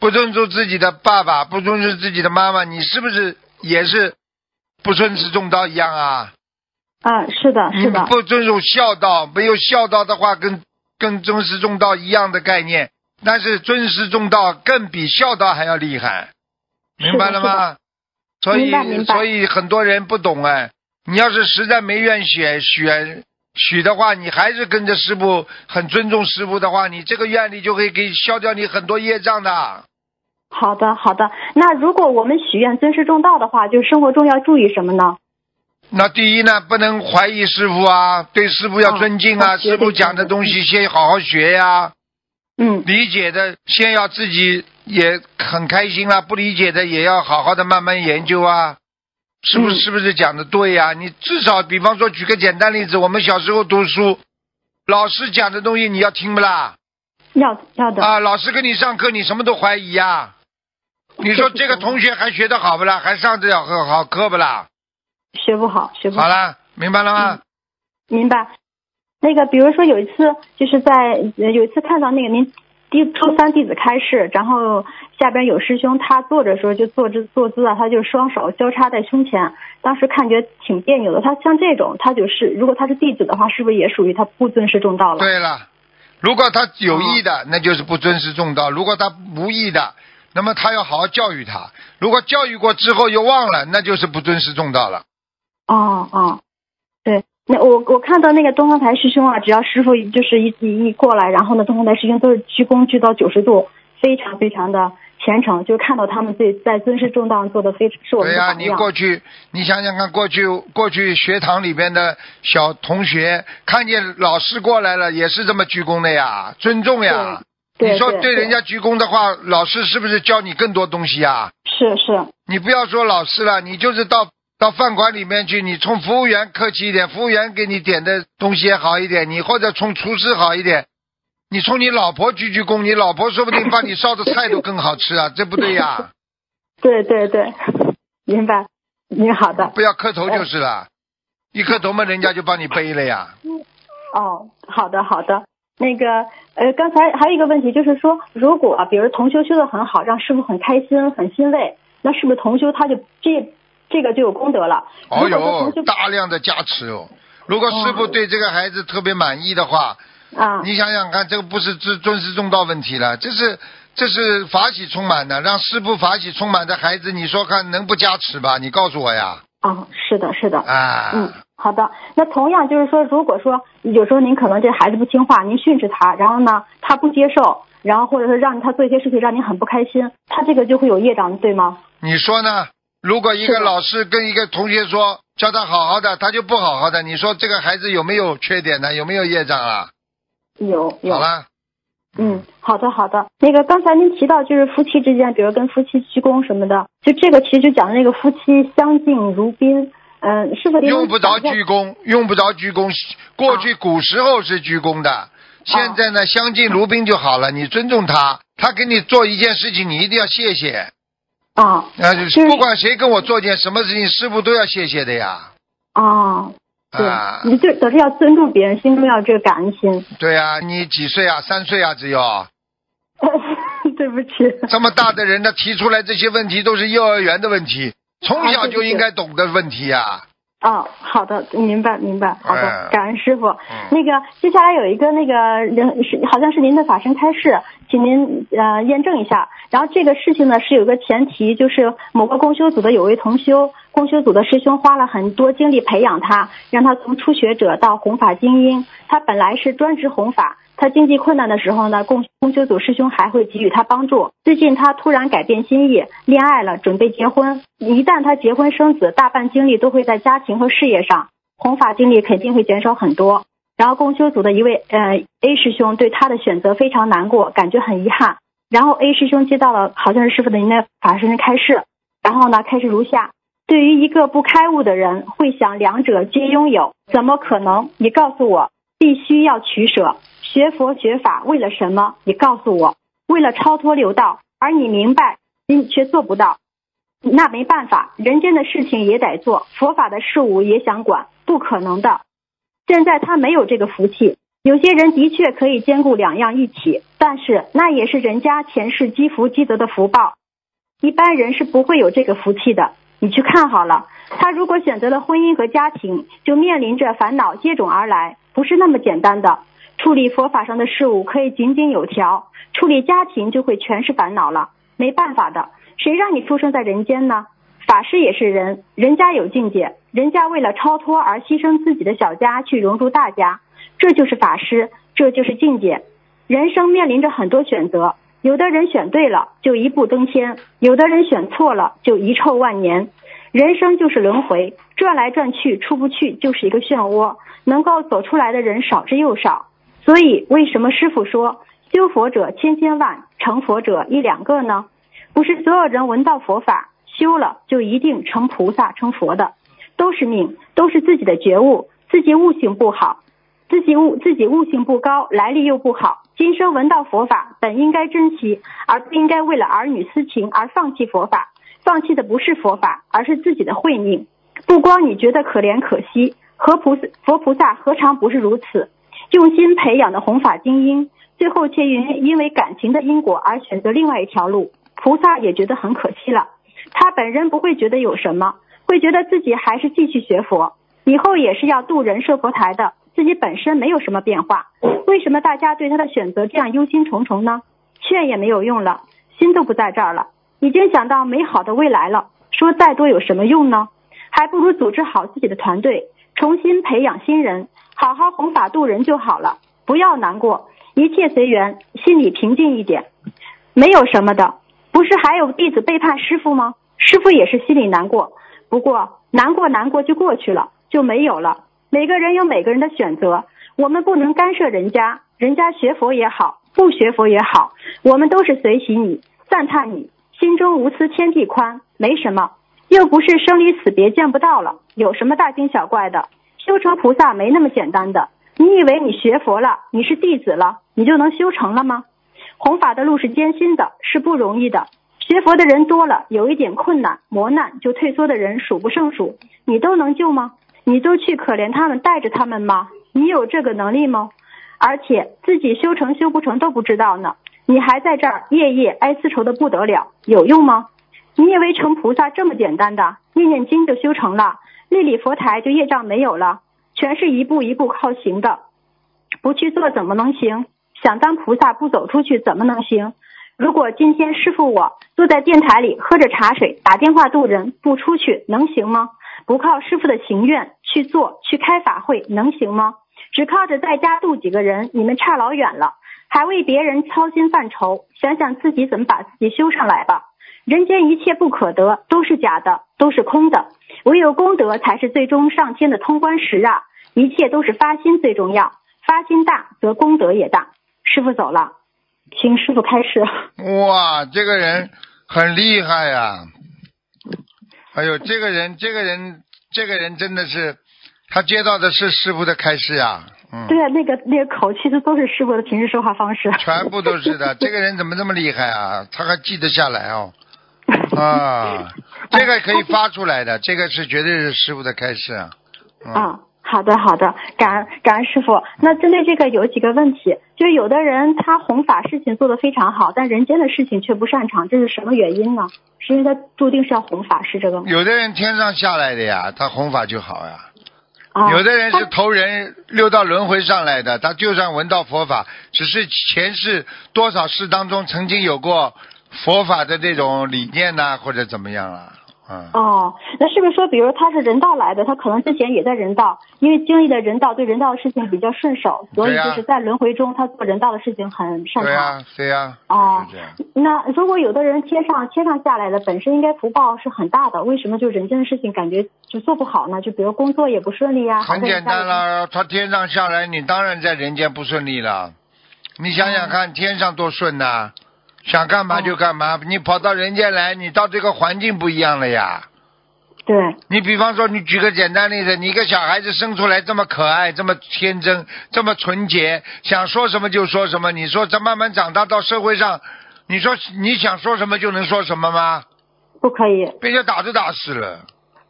不尊重自己的爸爸，不尊重自己的妈妈，你是不是也是不尊师重道一样啊？啊，是的，是的你，不遵守孝道，没有孝道的话，跟跟尊师重道一样的概念，但是尊师重道更比孝道还要厉害，明白了吗？所以所以很多人不懂哎，你要是实在没愿选选许的话，你还是跟着师傅，很尊重师傅的话，你这个愿力就会给消掉你很多业障的。好的，好的。那如果我们许愿尊师重道的话，就生活中要注意什么呢？那第一呢，不能怀疑师傅啊，对师傅要尊敬啊，哦师傅讲的东西先好好学呀、嗯，理解的先要自己也很开心啊，不理解的也要好好的慢慢研究啊，是不是？嗯是不是讲的对呀、你至少比方说举个简单例子，我们小时候读书，老师讲的东西你要听不啦？要要的。啊，老师跟你上课，你什么都怀疑呀、你说这个同学还学得好不啦？还上得了好好课不啦？学不好，学不好好啦，明白了吗？明白。那个，比如说有一次，就是在呃有一次看到那个您第初三弟子开示，然后下边有师兄他坐着时候就坐姿坐姿啊，他就双手交叉在胸前，当时看觉挺别扭的。他像这种，他就是如果他是弟子的话，是不是也属于他不尊师重道了？对了，如果他有意的，那就是不尊师重道；如果他无意的，那么他要好好教育他。如果教育过之后又忘了，那就是不尊师重道了。哦哦，对，那我我看到那个东方台师兄啊，只要师傅就是一一一过来，然后呢，东方台师兄都是鞠躬鞠到九十度，非常非常的虔诚，就看到他们在在尊师重道上做的非是我们对呀。你过去你想想看，过去过去学堂里边的小同学看见老师过来了，也是这么鞠躬的呀，尊重呀。对你说对对人家鞠躬的话，老师是不是教你更多东西呀？是是，你不要说老师了，你就是到到饭馆里面去，你冲服务员客气一点，服务员给你点的东西也好一点，你或者冲厨师好一点，你冲你老婆鞠鞠躬，你老婆说不定帮你烧的菜都更好吃啊，这不对呀？对对对，明白。您好的。不要磕头就是了，一磕头嘛，人家就帮你背了呀。哦，好的好的。那个呃，刚才还有一个问题，就是说，如果比如同修修的很好，让师傅很开心、很欣慰，那是不是同修他就这这个就有功德了？哦如果说同修，哟大量的加持哦。如果师傅对这个孩子特别满意的话，啊，你想想看，这个不是尊尊师重道问题了，这是这是法喜充满的，让师傅法喜充满的孩子，你说看能不加持吧？你告诉我呀。啊，是的，是的。啊，嗯，好的。那同样就是说，如果说有时候您可能这孩子不听话，您训斥他，然后呢他不接受，然后或者是让他做一些事情让您很不开心，他这个就会有业障，对吗？你说呢？如果一个老师跟一个同学说叫他好好的，他就不好好的，你说这个孩子有没有缺点呢？有没有业障啊？有有。好了，嗯，好的好的。那个刚才您提到就是夫妻之间，比如跟夫妻鞠躬什么的，就这个其实就讲那个夫妻相敬如宾。嗯、是不是用不着鞠躬，用不着鞠躬。过去古时候是鞠躬的，现在呢相敬如宾就好了。你尊重他，他给你做一件事情，你一定要谢谢。啊啊，就是不管谁跟我做件什么事情，师傅都要谢谢的呀。啊，对，啊，你就总是要尊重别人，心中要有这个感恩心。对呀、你几岁啊？三岁啊？只有 对不起。这么大的人呢，提出来这些问题都是幼儿园的问题，从小就应该懂的问题呀、哦，好的，明白明白，好的，哎感恩师傅。嗯那个接下来有一个那个人是好像是您的法身开示，请您呃验证一下。然后这个事情呢是有个前提，就是某个共修组的有位同修，共修组的师兄花了很多精力培养他，让他从初学者到弘法精英。他本来是专职弘法，他经济困难的时候呢，共共修组师兄还会给予他帮助。最近他突然改变心意，恋爱了，准备结婚。一旦他结婚生子，大半精力都会在家庭和事业上，弘法精力肯定会减少很多。然后共修组的一位呃 A 师兄对他的选择非常难过，感觉很遗憾。然后 A 师兄接到了好像是师傅的您的法身开示，然后呢开始如下：对于一个不开悟的人，会想两者皆拥有，怎么可能？你告诉我，必须要取舍。学佛学法为了什么？你告诉我，为了超脱六道，而你明白，你却做不到。那没办法，人间的事情也得做，佛法的事物也想管，不可能的。现在他没有这个福气。有些人的确可以兼顾两样一起，但是那也是人家前世积福积德的福报，一般人是不会有这个福气的。你去看好了，他如果选择了婚姻和家庭，就面临着烦恼接踵而来，不是那么简单的。处理佛法上的事物可以井井有条，处理家庭就会全是烦恼了。没办法的，谁让你出生在人间呢？法师也是人，人家有境界，人家为了超脱而牺牲自己的小家去融入大家，这就是法师，这就是境界。人生面临着很多选择，有的人选对了就一步登天，有的人选错了就遗臭万年。人生就是轮回，转来转去出不去，就是一个漩涡，能够走出来的人少之又少。所以，为什么师傅说修佛者千千万，成佛者一两个呢？不是所有人闻到佛法修了就一定成菩萨成佛的，都是命，都是自己的觉悟，自己悟性不好，自己悟自己悟性不高，来历又不好，今生闻到佛法，本应该珍惜，而不应该为了儿女私情而放弃佛法。放弃的不是佛法，而是自己的慧命。不光你觉得可怜可惜，和菩萨佛菩萨何尝不是如此？用心培养的弘法精英，最后却因因为感情的因果而选择另外一条路，菩萨也觉得很可惜了。他本人不会觉得有什么，会觉得自己还是继续学佛，以后也是要渡人设佛台的，自己本身没有什么变化。为什么大家对他的选择这样忧心忡忡呢？劝也没有用了，心都不在这儿了，已经想到美好的未来了，说再多有什么用呢？还不如组织好自己的团队，重新培养新人，好好弘法度人就好了。不要难过，一切随缘，心里平静一点，没有什么的。不是还有弟子背叛师傅吗？师傅也是心里难过，不过难过难过就过去了，就没有了。每个人有每个人的选择，我们不能干涉人家，人家学佛也好，不学佛也好，我们都是随喜你，赞叹你，心中无私天地宽，没什么，又不是生离死别见不到了，有什么大惊小怪的？修成菩萨没那么简单的，你以为你学佛了，你是弟子了，你就能修成了吗？弘法的路是艰辛的，是不容易的。学佛的人多了，有一点困难磨难就退缩的人数不胜数。你都能救吗？你都去可怜他们，带着他们吗？你有这个能力吗？而且自己修成修不成都不知道呢，你还在这儿夜夜哀思愁的不得了，有用吗？你以为成菩萨这么简单的？念念经就修成了，立立佛台就业障没有了？全是一步一步靠行的，不去做怎么能行？想当菩萨不走出去怎么能行？如果今天师傅我坐在电台里喝着茶水打电话渡人不出去能行吗？不靠师傅的行愿去做去开法会能行吗？只靠着在家渡几个人，你们差老远了，还为别人操心犯愁，想想自己怎么把自己修上来吧。人间一切不可得，都是假的，都是空的，唯有功德才是最终上天的通关石啊！一切都是发心最重要，发心大则功德也大。师傅走了，请师傅开示。哇，这个人很厉害呀！哎呦，这个人，这个人，这个人真的是，他接到的是师傅的开示呀。嗯，对啊，那个那个口气，这都是师傅的平时说话方式。全部都是的，这个人怎么这么厉害啊？他还记得下来哦。啊，这个可以发出来的，这个是绝对是师傅的开示啊。啊。好的，好的，感恩感恩师傅。那针对这个有几个问题，就是有的人他弘法事情做得非常好，但人间的事情却不擅长，这是什么原因呢？是因为他注定是要弘法，是这个吗？有的人天上下来的呀，他弘法就好呀。啊，有的人是投人六道轮回上来的，他就算闻到佛法，只是前世多少世当中曾经有过佛法的这种理念呐，或者怎么样啊。哦，那是不是说，比如他是人道来的，他可能之前也在人道，因为经历的人道，对人道的事情比较顺手，所以就是在轮回中他做人道的事情很擅长。对呀，对呀。哦，那如果有的人天上天上下来的，本身应该福报是很大的，为什么就人间的事情感觉就做不好呢？就比如工作也不顺利呀。很简单了，他天上下来，你当然在人间不顺利了。你想想看，天上多顺呐！想干嘛就干嘛，你跑到人间来，你到这个环境不一样了呀。对。你比方说，你举个简单例子，你一个小孩子生出来这么可爱，这么天真，这么纯洁，想说什么就说什么。你说这慢慢长大到社会上，你说你想说什么就能说什么吗？不可以。被人家打都打死了。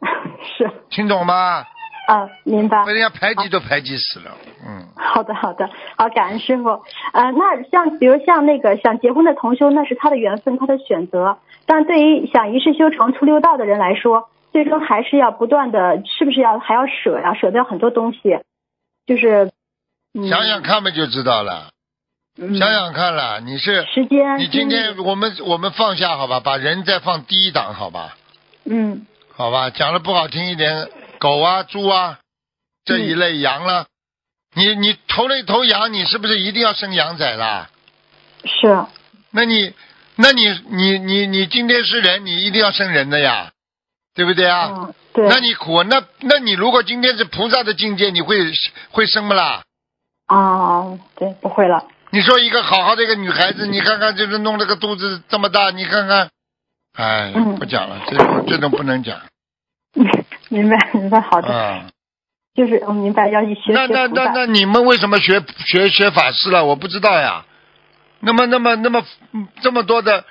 是。听懂吗？啊，明白。被人家排挤都排挤死了，嗯。好的，好的，好，感恩师傅。呃，那像比如像那个想结婚的同修，那是他的缘分，他的选择。但对于想一世修成出六道的人来说，最终还是要不断的，是不是要还要舍呀？舍掉很多东西，就是。想想看嘛，就知道了。想想看了，你是时间，你今天我们我们放下好吧，把人再放低一档好吧。嗯。好吧，讲的不好听一点。狗啊，猪啊，这一类羊了，你你投了一头羊，你是不是一定要生羊仔啦？是。那你，那你你你你今天是人，你一定要生人的呀，对不对啊？嗯。对。那你苦，那那你如果今天是菩萨的境界，你会会生不啦？哦，对，不会了。你说一个好好的一个女孩子，你看看就是弄了个肚子这么大，你看看，哎，不讲了，这种这种不能讲。明白，明白，好的，就是我明白要一学那那那那你们为什么学学学法师了？我不知道呀。那么，那么，那么，嗯这么多的，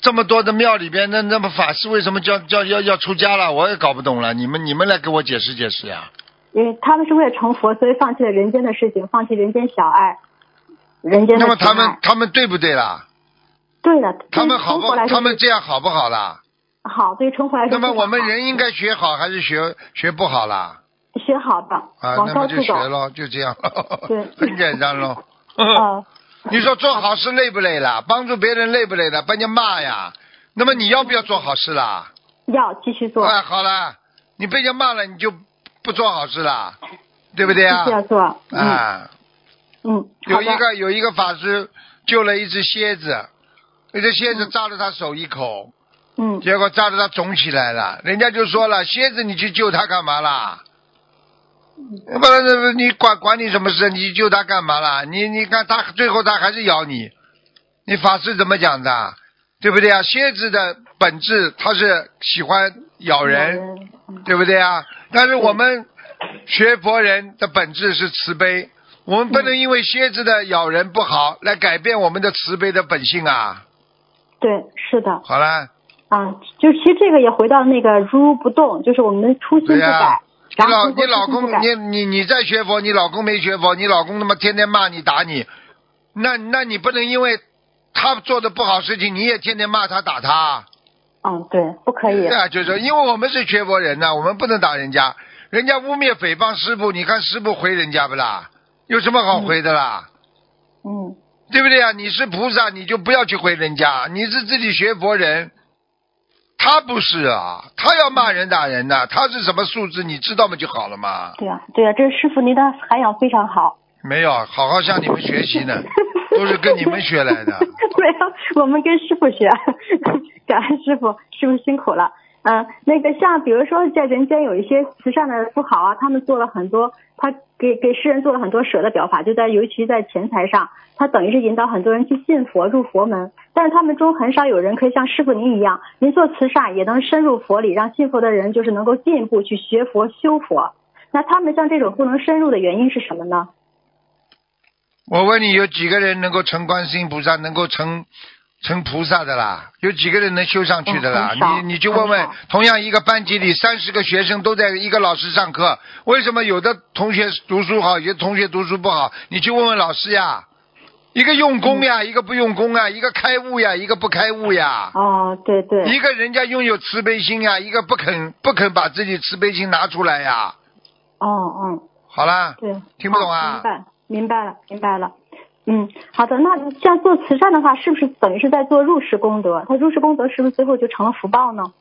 这么多的庙里边，那那么法师为什么叫叫要要出家了？我也搞不懂了。你们你们来给我解释解释呀。因为他们是为了成佛，所以放弃了人间的事情，放弃人间小爱，人间的那么他们。他们对不对啦？对的，他们好不他们这样好不好啦？好，对于成佛来说那么。我们人应该学好还是学学不好啦？学好的，啊，往那么就。学咯，就这样。对 很简单咯。呃，你说做好事累不累啦？帮助别人累不累啦？被人家骂呀。那么你要不要做好事啦？要继续做，哎，好了，你被人家骂了，你就不做好事啦，对不对啊继续？要做。嗯啊，嗯，有一个有一个法师救了一只蝎子，那只蝎子扎了他手一口，嗯结果扎得他肿起来了。人家就说了，蝎子你去救他干嘛啦？不是你管管你什么事？你救他干嘛啦？你你看他最后他还是咬你，你法师怎么讲的？对不对啊？蝎子的本质它是喜欢咬人，嗯对不对啊？但是我们学佛人的本质是慈悲，我们不能因为蝎子的咬人不好来改变我们的慈悲的本性啊！对，是的，好了，啊，就其实这个也回到那个如如不动，就是我们的初心不、改。你老你老公你你你在学佛，你老公没学佛，你老公他妈天天骂你打你，那那你不能因为他做的不好事情，你也天天骂他打他。嗯，对，不可以对。啊，就是因为我们是学佛人呐、我们不能打人家，人家污蔑诽谤师傅，你看师傅回人家不啦？有什么好回的啦？嗯，对不对啊？你是菩萨，你就不要去回人家，你是自己学佛人，他不是啊，他要骂人打人的，他是什么素质，你知道吗？就好了嘛。对啊，对啊，这师傅您的涵养非常好。没有，好好向你们学习呢，都是跟你们学来的。对啊，我们跟师傅学，感恩师傅，师傅辛苦了。嗯、那个像比如说在人间有一些慈善的富豪啊，他们做了很多，他给给世人做了很多舍的表法，就在尤其在钱财上，他等于是引导很多人去信佛入佛门。但是他们中很少有人可以像师傅您一样，您做慈善也能深入佛理，让信佛的人就是能够进一步去学佛修佛。那他们像这种不能深入的原因是什么呢？我问你，有几个人能够成观世音菩萨，能够成成菩萨的啦？有几个人能修上去的啦？嗯你你就问问，同样一个班级里三十个学生都在一个老师上课，为什么有的同学读书好，有的同学读书不好？你去问问老师呀。一个用功呀，一个不用功啊，一个开悟呀，一个不开悟呀。哦，对对，一个人家拥有慈悲心呀，一个不肯不肯把自己慈悲心拿出来呀。哦哦。好啦，对，听不懂啊明白，明白了，明白了。嗯，好的。那像做慈善的话，是不是等于是在做入世功德？他入世功德是不是最后就成了福报呢？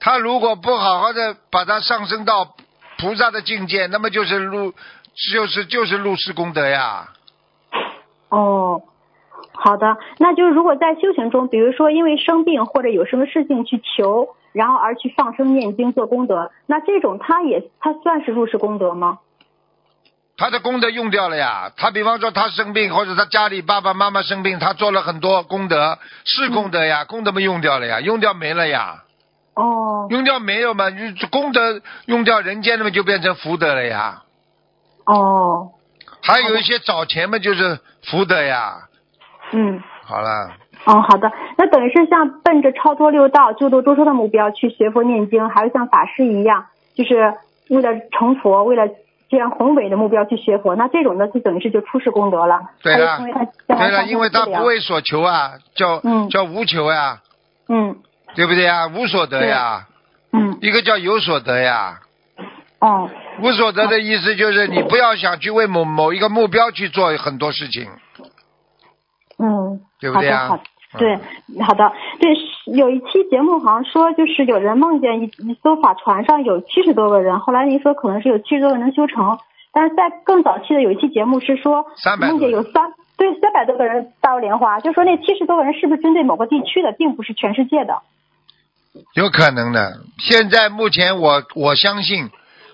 他如果不好好的把它上升到菩萨的境界，那么就是入就是就是入世功德呀。哦，好的。那就是如果在修行中，比如说因为生病或者有什么事情去求，然后而去放生念经做功德，那这种他也他算是入世功德吗？他的功德用掉了呀。他比方说他生病，或者他家里爸爸妈妈生病，他做了很多功德，是功德呀，功德没用掉了呀，用掉没了呀，哦用掉没有嘛？就功德用掉人间那么，就变成福德了呀。哦，还有一些找钱嘛，就是福德呀。嗯。好了，哦，好的，那等于是像奔着超脱六道、救度众生的目标去学佛念经，还是像法师一样，就是为了成佛，为了这样宏伟的目标去学佛。那这种呢，就等于是就出世功德了。对了因为他对了，因为他不为所求啊，叫、嗯叫无求呀，嗯对不对呀？无所得呀，嗯一个叫有所得呀。哦无所得的意思就是你不要想去为某某一个目标去做很多事情，嗯，对不对啊对，好的，对，有一期节目好像说，就是有人梦见一一艘法船上有七十多个人，后来您说可能是有七十多个人能修成，但是在更早期的有一期节目是说300多梦见有三对三百多个人大入莲花，就说那七十多个人是不是针对某个地区的，并不是全世界的？有可能的。现在目前我我相信，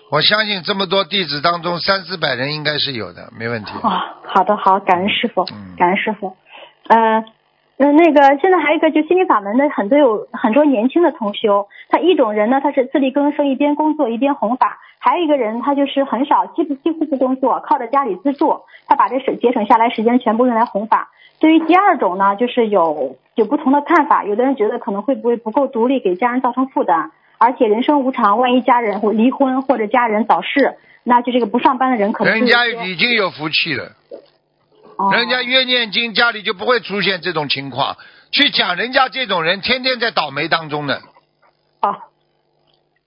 我相信这么多弟子当中三四百人应该是有的，没问题。啊，好的，好，感恩师傅嗯，感恩师傅。呃，嗯，那个现在还有一个就心理法门的很多有很多年轻的同修，他一种人呢，他是自力更生，一边工作一边弘法；还有一个人，他就是很少，几乎几乎不工作，靠着家里资助，他把这省节省下来时间全部用来弘法。对于第二种呢，就是有有不同的看法，有的人觉得可能会不会不够独立，给家人造成负担，而且人生无常，万一家人会离婚或者家人早逝，那就这个不上班的人可能人家已经有福气了，哦人家越念经，家里就不会出现这种情况。去讲人家这种人，天天在倒霉当中呢。哦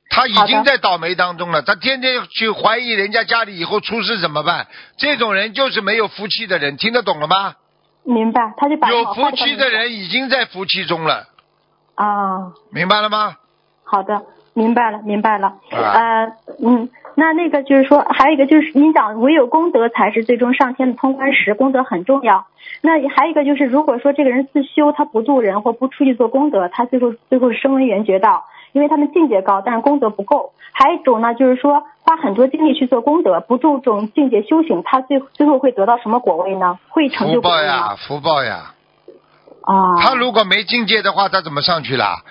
他已经在倒霉当中了，他天天去怀疑人家家里以后出事怎么办？这种人就是没有福气的人，听得懂了吗？明白，他就把有好福气的人已经在福气中了，啊。明白了吗？好的，明白了，明白了。啊呃，嗯，那那个就是说，还有一个就是您讲，唯有功德才是最终上天的通关石，功德很重要。那还有一个就是，如果说这个人自修，他不度人或不出去做功德，他最后最后升为缘觉道，因为他们境界高，但是功德不够。还有一种呢，就是说花很多精力去做功德，不注重境界修行，他最最后会得到什么果位呢？会成就福？报呀，福报呀。啊，他如果没境界的话，他怎么上去啦？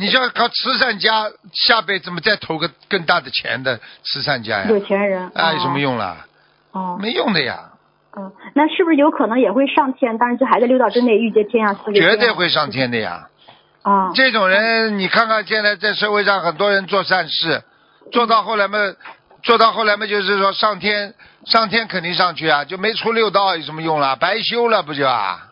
你就要靠慈善家，下辈子么再投个更大的钱的慈善家呀？有钱人啊，有什么哦用啦？哦，没用的呀，嗯，那是不是有可能也会上天？但是就还在六道之内，遇见天啊，四绝对会上天的呀。啊。这种人，你看看现在在社会上很多人做善事，做到后来嘛，做到后来嘛，就是说上天，上天肯定上去啊，就没出六道有什么用啦？白修了不就啊？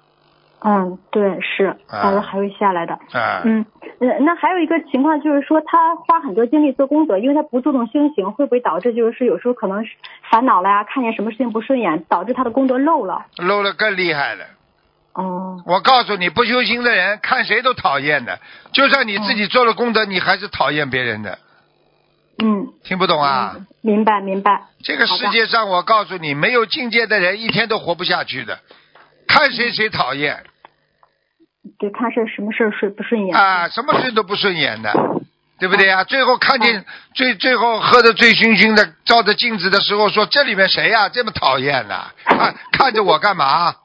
嗯，对，是，啊到时候还会下来的。啊，嗯，呃，那还有一个情况就是说，他花很多精力做功德，因为他不注重修行，会不会导致就是有时候可能烦恼了呀，看见什么事情不顺眼，导致他的功德漏了？漏了更厉害了。哦，我告诉你，不修行的人看谁都讨厌的，就算你自己做了功德，你还是讨厌别人的。嗯，听不懂啊？明白明白。这个世界上，我告诉你，没有境界的人一天都活不下去的，看谁谁讨厌对，看是什么事儿顺不顺眼？啊，什么事都不顺眼的，对不对啊？最后看见最最后喝得醉醺醺的，照着镜子的时候说：“这里面谁呀、这么讨厌呢、看看着我干嘛？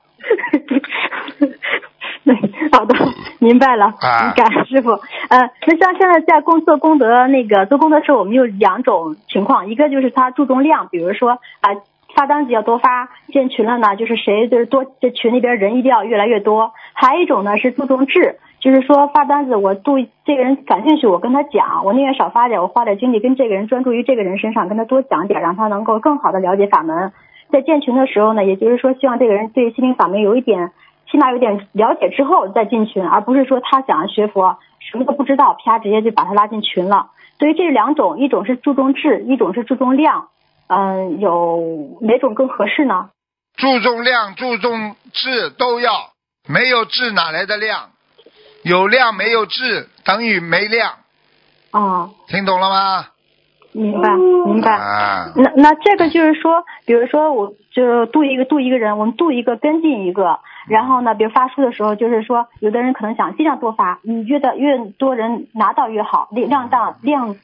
对，好的，明白了。啊感恩师傅。呃，那像现在在工做功德那个做功德时候，我们有两种情况，一个就是他注重量，比如说啊、发单子要多发，建群了呢，就是谁就是多这群里边人一定要越来越多。还有一种呢是注重质，就是说发单子我对这个人感兴趣，我跟他讲，我宁愿少发点，我花点精力跟这个人专注于这个人身上，跟他多讲点，让他能够更好的了解法门。在建群的时候呢，也就是说希望这个人对心灵法门有一点起码有点了解之后再进群，而不是说他想要学佛什么都不知道，啪直接就把他拉进群了。所以这两种，一种是注重质，一种是注重量，嗯，有哪种更合适呢？注重量、注重质都要，没有质哪来的量？有量没有质等于没量，啊、听懂了吗？明白明白。啊，那那这个就是说，比如说我就度一个度一个人，我们度一个跟进一个，然后呢，比如发书的时候，就是说有的人可能想尽量多发，你越的越多人拿到越好，量量大量。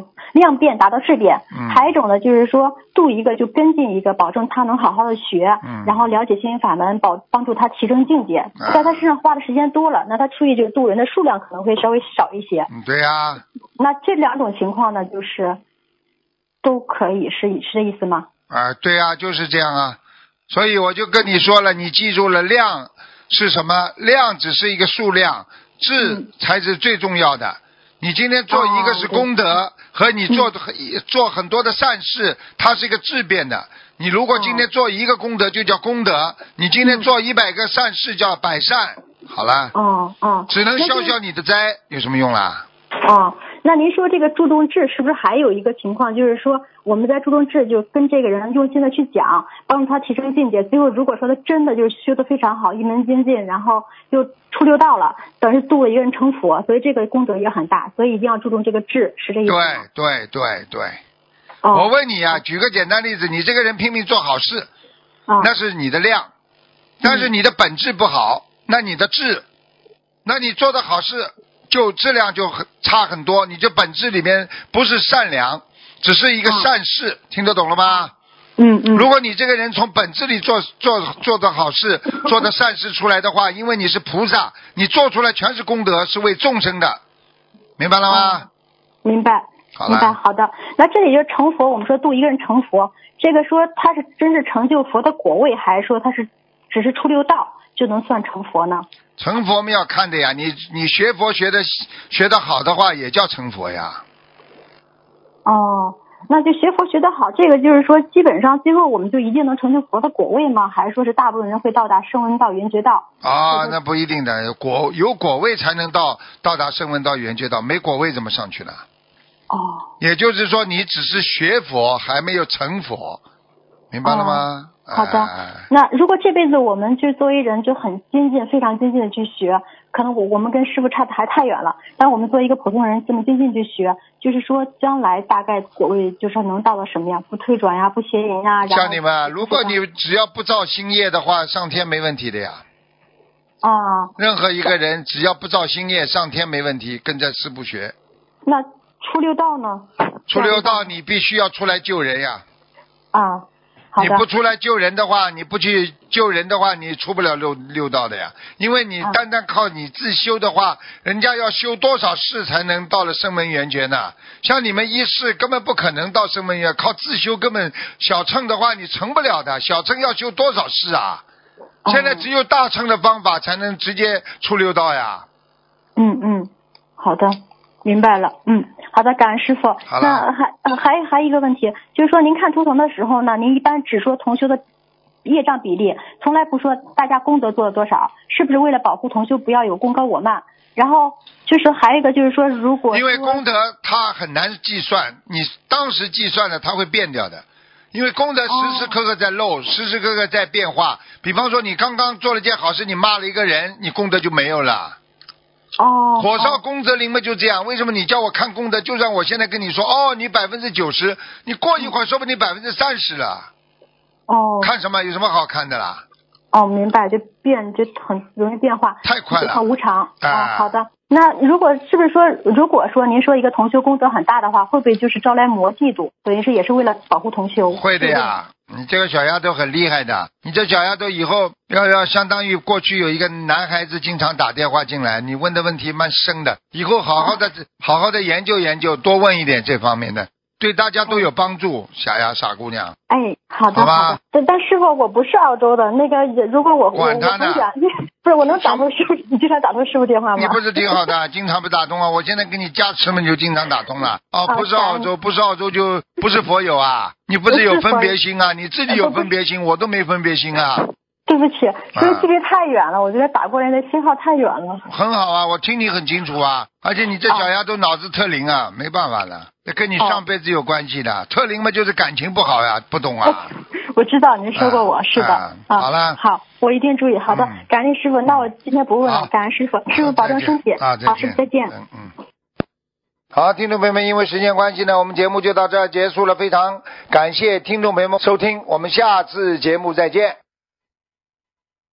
对，量变达到质变。嗯还有一种呢，就是说度一个就跟进一个，保证他能好好的学，嗯然后了解心灵法门，保帮助他提升境界。在他身上花的时间多了，那他出去就度人的数量可能会稍微少一些。嗯对呀、那这两种情况呢，就是都可以，是是这意思吗？啊，对呀、就是这样啊。所以我就跟你说了，你记住了，量是什么？量只是一个数量，质嗯才是最重要的。你今天做一个是功德，和你做做很多的善事，它是一个质变的。你如果今天做一个功德就叫功德，你今天做一百个善事叫百善。好了，哦哦，只能消消你的灾，有什么用啦？哦，那您说这个注重智是不是还有一个情况，就是说我们在注重智，就跟这个人用心的去讲，帮助他提升境界。最后如果说他真的就是修得非常好，一门精进，然后又出六道了，等于度了一个人成佛，所以这个功德也很大，所以一定要注重这个智，是这意思？对对对对，哦，我问你啊，举个简单例子，你这个人拼命做好事，啊，那是你的量，但是你的本质不好，那你的质，那你做的好事就质量就很差很多，你这本质里面不是善良，只是一个嗯善事，听得懂了吗？嗯嗯如果你这个人从本质里做做做的好事，做的善事出来的话，因为你是菩萨，你做出来全是功德，是为众生的，明白了吗？明白。好明白，好的。那这里就成佛，我们说度一个人成佛，这个说他是真是成就佛的果位，还是说他是只是出六道就能算成佛呢？成佛们要看的呀，你你学佛学的学的好的话，也叫成佛呀。哦，那就学佛学的好，这个就是说基本上最后我们就一定能成就佛的果位吗？还是说是大部分人会到达声闻道、缘觉道？啊，那不一定的，果有果位才能到到达声闻道、缘觉道，没果位怎么上去呢？哦，也就是说，你只是学佛，还没有成佛，明白了吗？好的哎那如果这辈子我们就作为人就很精进、非常精进的去学，可能我我们跟师傅差的还太远了。但我们作为一个普通人这么精进去学，就是说将来大概所谓就是能到了什么样？不退转呀，不邪淫呀，像你们，如果你只要不造新业的话，上天没问题的呀。啊，任何一个人只要不造新业，上天没问题，跟着师傅学。那出六道呢？出六道，你必须要出来救人呀。啊，你不出来救人的话，你不去救人的话，你出不了六六道的呀。因为你啊单单靠你自修的话，人家要修多少世才能到了声闻缘觉呢？像你们一世根本不可能到声闻缘，靠自修根本小乘的话你成不了的。小乘要修多少世啊？哦现在只有大乘的方法才能直接出六道呀。嗯嗯，好的，明白了。嗯，好的，感恩师傅。好那还呃还还有一个问题，就是说您看图腾的时候呢，您一般只说同修的业障比例，从来不说大家功德做了多少，是不是为了保护同修不要有功高我慢？然后就是还有一个就是说，如果因为功德它很难计算，你当时计算了它会变掉的。因为功德时时刻刻在漏，时时刻刻在变化。比方说，你刚刚做了件好事，你骂了一个人，你功德就没有了。哦，火烧哦功德林嘛就这样。为什么你叫我看功德？就算我现在跟你说，哦，你百分之九十，你过一会儿说不定百分之三十了。哦看什么？有什么好看的啦？哦，明白，就变就很容易变化，太快了很无常。啊哦，好的。那如果是不是说，如果说您说一个同修功德很大的话，会不会就是招来魔嫉妒？等于是也是为了保护同修。会的呀，你这个小丫头很厉害的，你这小丫头以后要要相当于过去有一个男孩子经常打电话进来，你问的问题蛮深的，以后好好的好好的研究研究，多问一点这方面的，对大家都有帮助。傻呀，傻姑娘，哎，好的，好吧。但但师傅，我不是澳洲的，那个如果我管他呢，不是我能打通师傅，你经常打通师傅电话吗？你不是挺好的，经常不打通啊？我现在给你加持嘛，你就经常打通了。哦，啊不是澳洲，不是澳洲就不是佛友啊？你不是有分别心啊？你自己有分别心，我都没分别心啊。对不起，因为距离太远了，我觉得打过来的信号太远了。很好啊，我听你很清楚啊，而且你这小丫头脑子特灵啊，没办法了，这跟你上辈子有关系的。特灵嘛，就是感情不好呀，不懂啊。我知道您说过我、啊是的啊好了好，我一定注意。好的，嗯感恩师傅，那我今天不问了，感恩师傅，师傅保重身体。好，师见傅再见。嗯嗯。好，听众朋友们，因为时间关系呢，我们节目就到这儿结束了。非常感谢听众朋友们收听，我们下次节目再见。